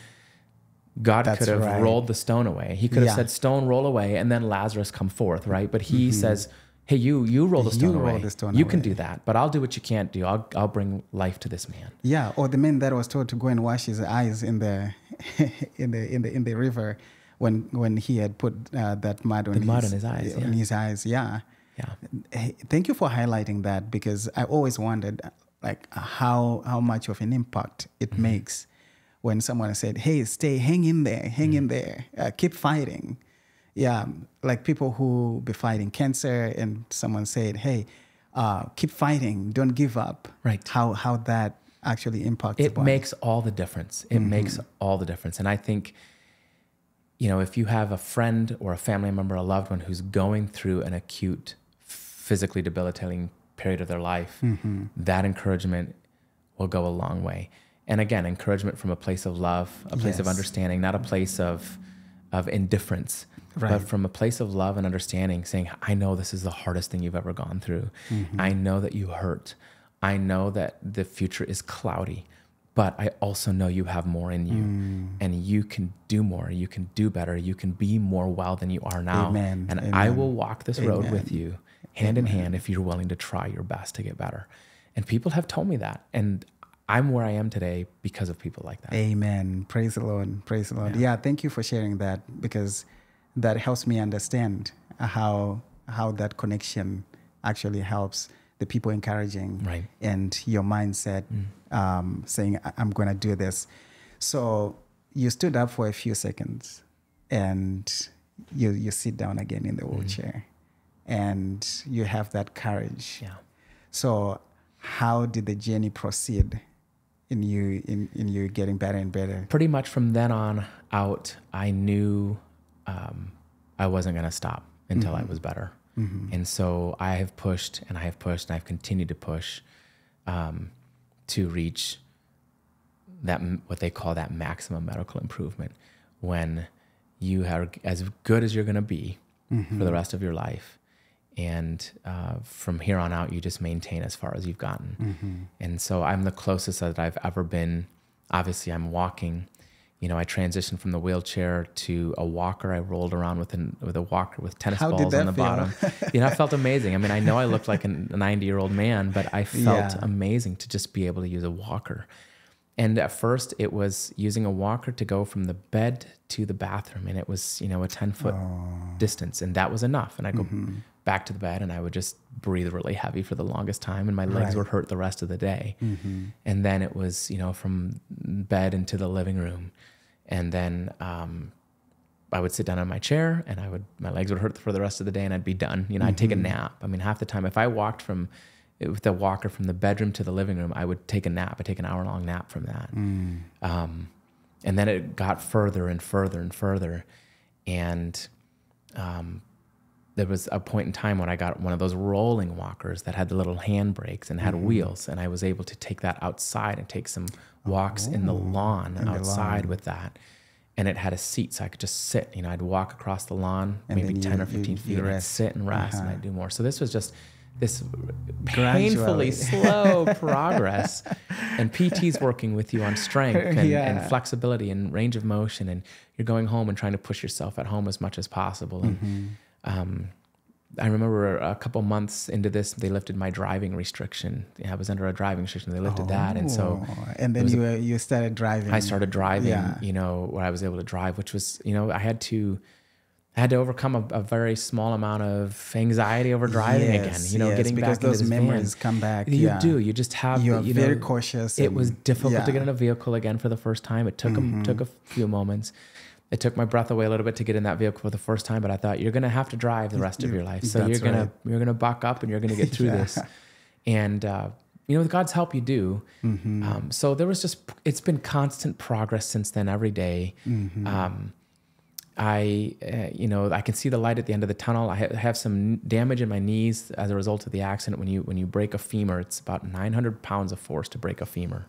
God That's could have right. rolled the stone away. He could have said, "Stone, roll away," and then Lazarus come forth, right? But he mm-hmm. says, "Hey, you you roll the Mm-hmm. You stone roll away. the stone you can do that, but I'll do what you can't do. I'll I'll bring life to this man." yeah or the man that was told to go and wash his eyes in the in the in the in the river when when he had put uh, that mud on The his, mud on his eyes, on his eyes yeah Yeah. Hey, thank you for highlighting that because I always wondered like how how much of an impact it Mm-hmm. makes when someone said, "Hey, stay, hang in there, hang in there, uh, keep fighting." Yeah, um, like people who be fighting cancer, and someone said, "Hey, uh, keep fighting, don't give up." Right. How how that actually impacts. it makes all the difference. It mm-hmm. makes all the difference. And I think, you know, if you have a friend or a family member, a loved one who's going through an acute, physically debilitating period of their life, mm-hmm. that encouragement will go a long way. And again, encouragement from a place of love, a place of understanding, not a place of of indifference, Right. but from a place of love and understanding, saying, I know this is the hardest thing you've ever gone through. I know that you hurt. I know that the future is cloudy, but I also know you have more in you Mm. and you can do more. You can do better. You can be more well than you are now. Amen. And I will walk this road with you hand in hand if you're willing to try your best to get better. And people have told me that. And I'm where I am today because of people like that. Amen. Praise the Lord. Praise the Lord. Yeah. thank you for sharing that because that helps me understand how how that connection actually helps the people encouraging Right. and your mindset um, saying "I- I'm going to do this. So you stood up for a few seconds and you you sit down again in the wheelchair and you have that courage. Yeah. So how did the journey proceed in you in, in you getting better and better? Pretty much from then on out, I knew um, I wasn't going to stop until I was better. And so I have pushed and I have pushed and I've continued to push um, to reach that what they call that maximum medical improvement when you are as good as you're going to be for the rest of your life. And uh, from here on out you just maintain as far as you've gotten. And so i'm the closest that i've ever been. Obviously i'm walking you know i transitioned from the wheelchair to a walker i rolled around with, an, with a walker with tennis How balls on the feel? bottom you know i felt amazing i mean i know i looked like a 90 year old man but i felt Yeah. amazing to just be able to use a walker and at first, it was using a walker to go from the bed to the bathroom, and it was you know a ten foot distance, and that was enough. And I go Mm-hmm. Back to the bed, and I would just breathe really heavy for the longest time, and my legs Right. Would hurt the rest of the day. And then it was you know from bed into the living room, and then um, I would sit down on my chair, and I would my legs would hurt for the rest of the day, and I'd be done. You know, I'd take a Mm-hmm. nap. I mean, half the time, if I walked from with the walker from the bedroom to the living room, I would take a nap. I'd take an hour long nap from that. Mm. Um, and then it got further and further and further. And um, there was a point in time when I got one of those rolling walkers that had the little hand brakes and had Mm-hmm. wheels. And I was able to take that outside and take some walks in the lawn Oh, the outside with that. And it had a seat, so I could just sit. You know, I'd walk across the lawn, And maybe then 10 you- or 15 you- you feet, and I'd sit and rest, and Uh-huh. I'd do more. So this was just this Gradually. painfully slow progress. And PT's working with you on strength and, Yeah. and flexibility and range of motion. And you're going home and trying to push yourself at home as much as possible. And Mm-hmm. Um, I remember a couple months into this, they lifted my driving restriction. I was under a driving restriction. They lifted that. And so Oh, and then was a you uh, you started driving. I started driving, Yeah. you know, where I was able to drive, which was, you know, I had to, I had to overcome a, a very small amount of anxiety over driving again. You know, yes, getting because back into those this memories van. come back. You yeah. do. You just have. You're you very know, cautious. It was difficult to yeah. Mm-hmm. get in a vehicle again for the first time. It took a, took a few moments. It took my breath away a little bit to get in that vehicle for the first time, but I thought you're gonna have to drive the rest of your life. So That's you're gonna right. you're gonna buck up and you're gonna get through Yeah. this. And uh, you know, with God's help, you do. Mm-hmm. Um, so there was just it's been constant progress since then. Every day. Mm-hmm. Um, I, uh, you know, I can see the light at the end of the tunnel. I ha- have some damage in my knees as a result of the accident. When you when you break a femur, it's about 900 pounds of force to break a femur,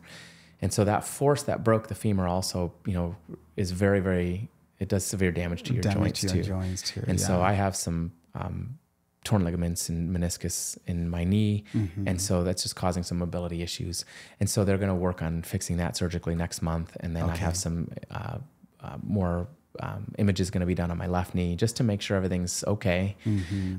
and so that force that broke the femur also, you know, is very very. It does severe damage to your Damage joints to your too. joints too. And so. I have some um, torn ligaments and meniscus in my knee, Mm-hmm. and so that's just causing some mobility issues. And so they're going to work on fixing that surgically next month, and then I have some uh, uh, more. Um, is going to be done on my left knee just to make sure everything's okay.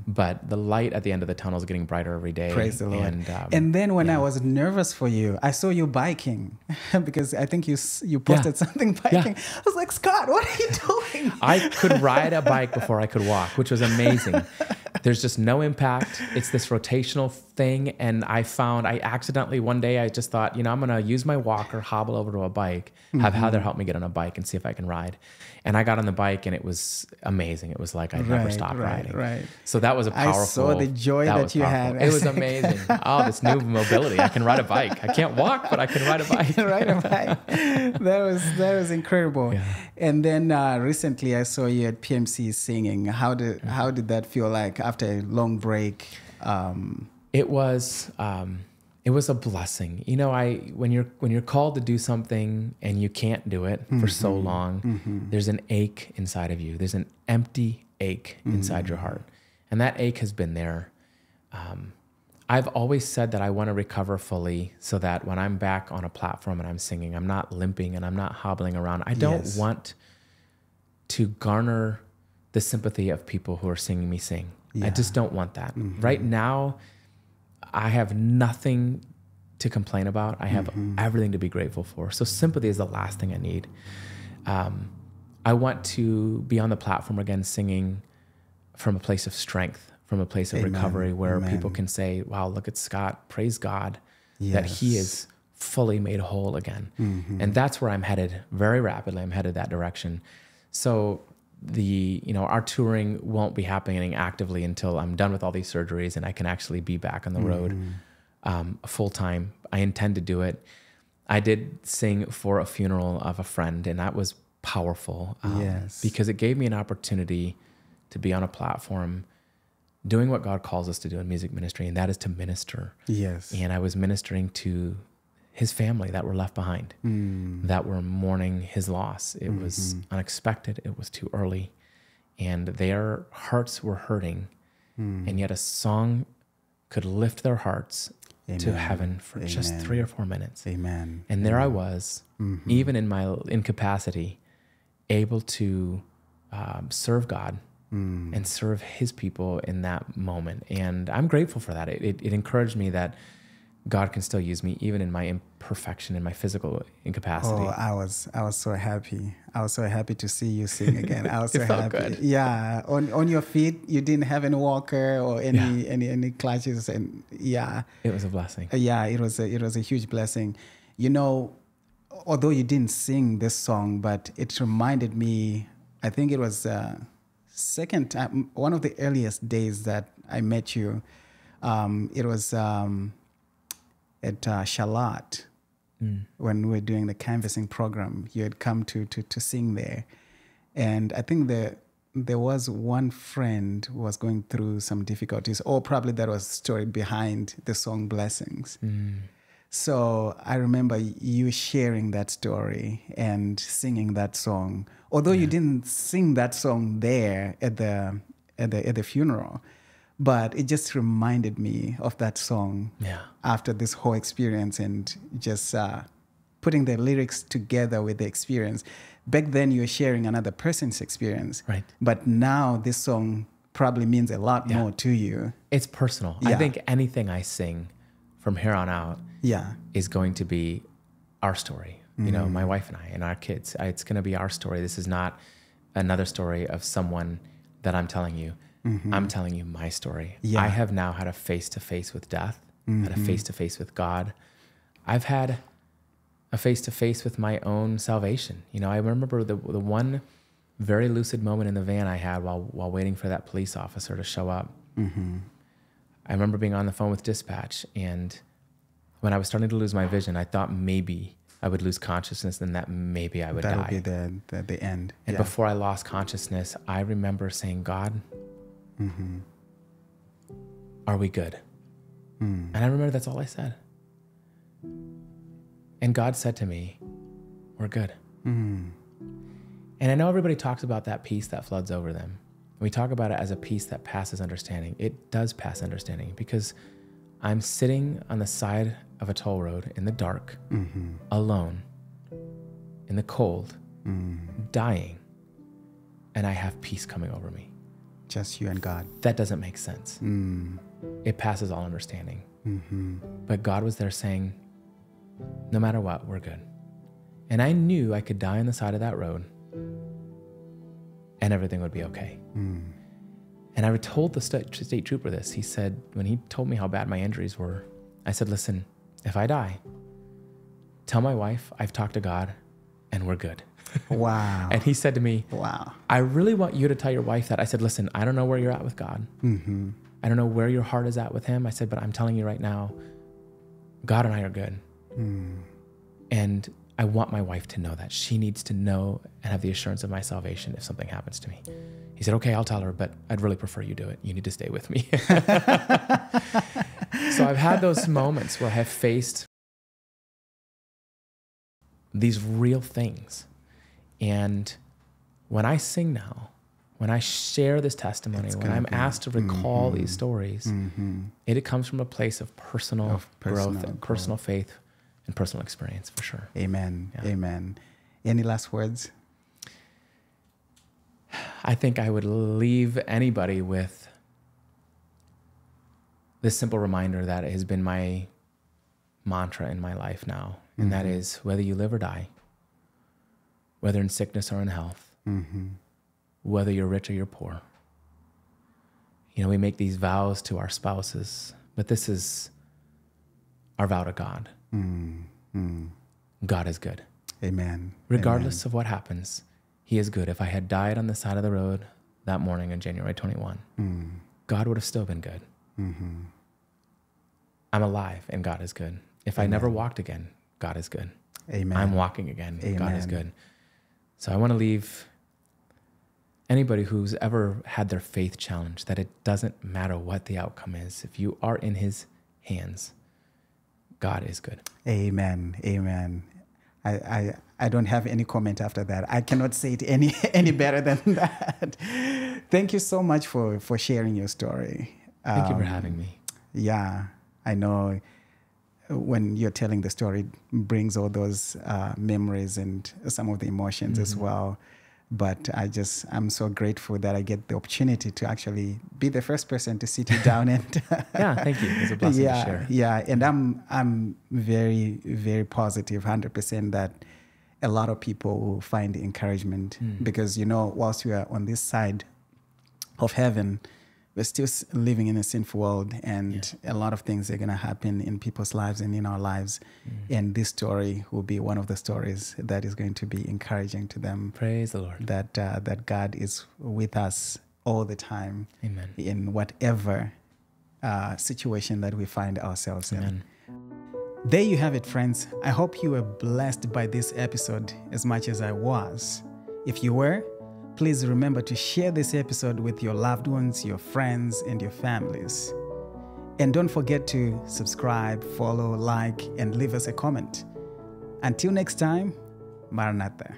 But the light at the end of the tunnel is getting brighter every day. Mm-hmm. Praise the Lord. And, um, and then when I was nervous for you, I saw you biking because I think you you posted something biking. I was like, Scott, what are you doing? I could ride a bike before I could walk, which was amazing. There's just no impact. It's this rotational thing. And I found I accidentally one day I just thought, you know, I'm gonna use my walker, hobble over to a bike, have Mm-hmm. Heather help me get on a bike and see if I can ride. And I got on the bike and it was amazing. It was like I never Right, stopped right, riding. right. So that was a powerful. I saw the joy that was you powerful. had. It was amazing. oh, this new mobility. I can ride a bike. I can't walk, but I can ride a bike. right right that was that was incredible Yeah. and then uh, recently i saw you at pmc singing how did how did that feel like after a long break um, it was um, it was a blessing. You know, I when you're when you're called to do something and you can't do it for so Mm-hmm. long, there's an ache inside of you. There's an empty ache inside your heart, and that ache has been there. Um, I've always said that I want to recover fully so that when I'm back on a platform and I'm singing, I'm not limping and I'm not hobbling around. I don't Yes. want to garner the sympathy of people who are singing me sing. I just don't want that. Right now, I have nothing to complain about. I have everything to be grateful for. So sympathy is the last thing I need. Um, I want to be on the platform again, singing from a place of strength, from a place of Amen. recovery, where people can say, "Wow, look at Scott! Praise God that He is fully made whole again." Mm-hmm. And that's where I'm headed very rapidly. I'm headed that direction. So the you know our touring won't be happening actively until I'm done with all these surgeries and I can actually be back on the road Mm-hmm. um, full time. I intend to do it. I did sing for a funeral of a friend, and that was powerful. um, Yes. because it gave me an opportunity to be on a platform doing what God calls us to do in music ministry, and that is to minister. yes And I was ministering to his family that were left behind, Mm. that were mourning his loss. It was Mm-hmm. unexpected, it was too early, and their hearts were hurting. Mm. And yet, a song could lift their hearts to heaven for just three or four minutes. amen And there I was, Mm-hmm. even in my incapacity, able to um, serve God Mm. and serve His people in that moment. And I'm grateful for that. It, it, it encouraged me that God can still use me, even in my imperfection and my physical incapacity. Oh, I was I was so happy. I was so happy to see you sing again. I was so happy. good. Yeah, on on your feet, you didn't have any walker or any any any clutches, and yeah, It was a blessing. Uh, yeah, it was a, it was a huge blessing. You know, although you didn't sing this song, but it reminded me. I think it was uh, second time, one of the earliest days that I met you. Um, it was um, at uh, Charlotte when we were doing the canvassing program. You had come to to to sing there, and I think the there was one friend who was going through some difficulties, or probably that was the story behind the song "Blessings." So I remember you sharing that story and singing that song. Although you didn't sing that song there at the at the at the funeral, but it just reminded me of that song Yeah. after this whole experience and just uh, putting the lyrics together with the experience. Back then, you're sharing another person's experience, Right. But now this song probably means a lot Yeah. more to you. It's personal. I think anything I sing from here on out Yeah, is going to be our story. You know, my wife and I and our kids. It's going to be our story. This is not another story of someone that I'm telling you. Mm-hmm. I'm telling you my story. Yeah. I have now had a face to face with death, had a face to face with God. I've had a face to face with my own salvation. You know, I remember the the one very lucid moment in the van I had while while waiting for that police officer to show up. Mm-hmm. I remember being on the phone with dispatch, and when I was starting to lose my vision, I thought maybe I would lose consciousness, and that maybe I would that die. would be the, the the end. and yeah. before I lost consciousness, I remember saying, "God, Mm-hmm. are we good?" Hmm. And I remember that's all I said. And God said to me, "We're good." Hmm. And I know everybody talks about that peace that floods over them. We talk about it as a peace that passes understanding. It does pass understanding because I'm sitting on the side of a toll road in the dark, Mm-hmm. alone, in the cold, Mm. dying, and I have peace coming over me. Just you and God. That doesn't make sense. Mm. It passes all understanding. Mm-hmm. But God was there saying, no matter what, we're good. And I knew I could die on the side of that road and everything would be okay. Mm. And I told the state trooper this. He said, when he told me how bad my injuries were, I said, listen, if I die, tell my wife I've talked to God and we're good. Wow. And he said to me, wow. I really want you to tell your wife that. I said, listen, I don't know where you're at with God. Mm-hmm. I don't know where your heart is at with Him. I said, but I'm telling you right now, God and I are good. Mm. And I want my wife to know that. She needs to know and have the assurance of my salvation if something happens to me. He said, okay, I'll tell her, but I'd really prefer you do it. You need to stay with me. so I've had those moments where I have faced these real things. And when I sing now, when I share this testimony, when I'm be- asked to recall these Mhm. stories, Mm-hmm. it, it comes from a place of personal Of personal growth and personal faith and personal experience for sure. Amen. Yeah. Amen. Any last words? I think I would leave anybody with this simple reminder that has been my mantra in my life now, and that Mhm. is whether you live or die, whether in sickness or in health, Mm-hmm. whether you're rich or you're poor. You know, we make these vows to our spouses, but this is our vow to God. Mm-hmm. God is good. Amen. Regardless of what happens, He is good. If I had died on the side of the road that morning on January 21, Amen. God would have still been good. Mm. Mm-hmm. I'm alive and God is good. If I never walked again, God is good. Amen. I'm walking again. and God is good. So I want to leave anybody who's ever had their faith challenged that it doesn't matter what the outcome is. If you are in His hands, God is good. Amen. Amen. I, I, I don't have any comment after that. I cannot say it any any better than that. Thank you so much for, for sharing your story. Thank you for Um, having me. Yeah, I know when you're telling the story, brings all those uh, memories and some of the emotions as Mhm. well. But I just, I'm so grateful that I get the opportunity to actually be the first person to sit you down and Yeah, thank you. It's a blessing yeah, to share. Yeah, and I'm I'm very very positive, hundred percent that a lot of people will find encouragement Mm. because you know whilst we are on this side of heaven, we're still living in a sinful world, and a lot of things are gonna happen in people's lives and in our lives, Mm. and this story will be one of the stories that is going to be encouraging to them Praise the Lord. that uh, that God is with us all the time Amen. in whatever uh, situation that we find ourselves in. There you have it, friends. I hope you were blessed by this episode as much as I was. If you were, please remember to share this episode with your loved ones, your friends, and your families. And don't forget to subscribe, follow, like, and leave us a comment. Until next time, Maranatha.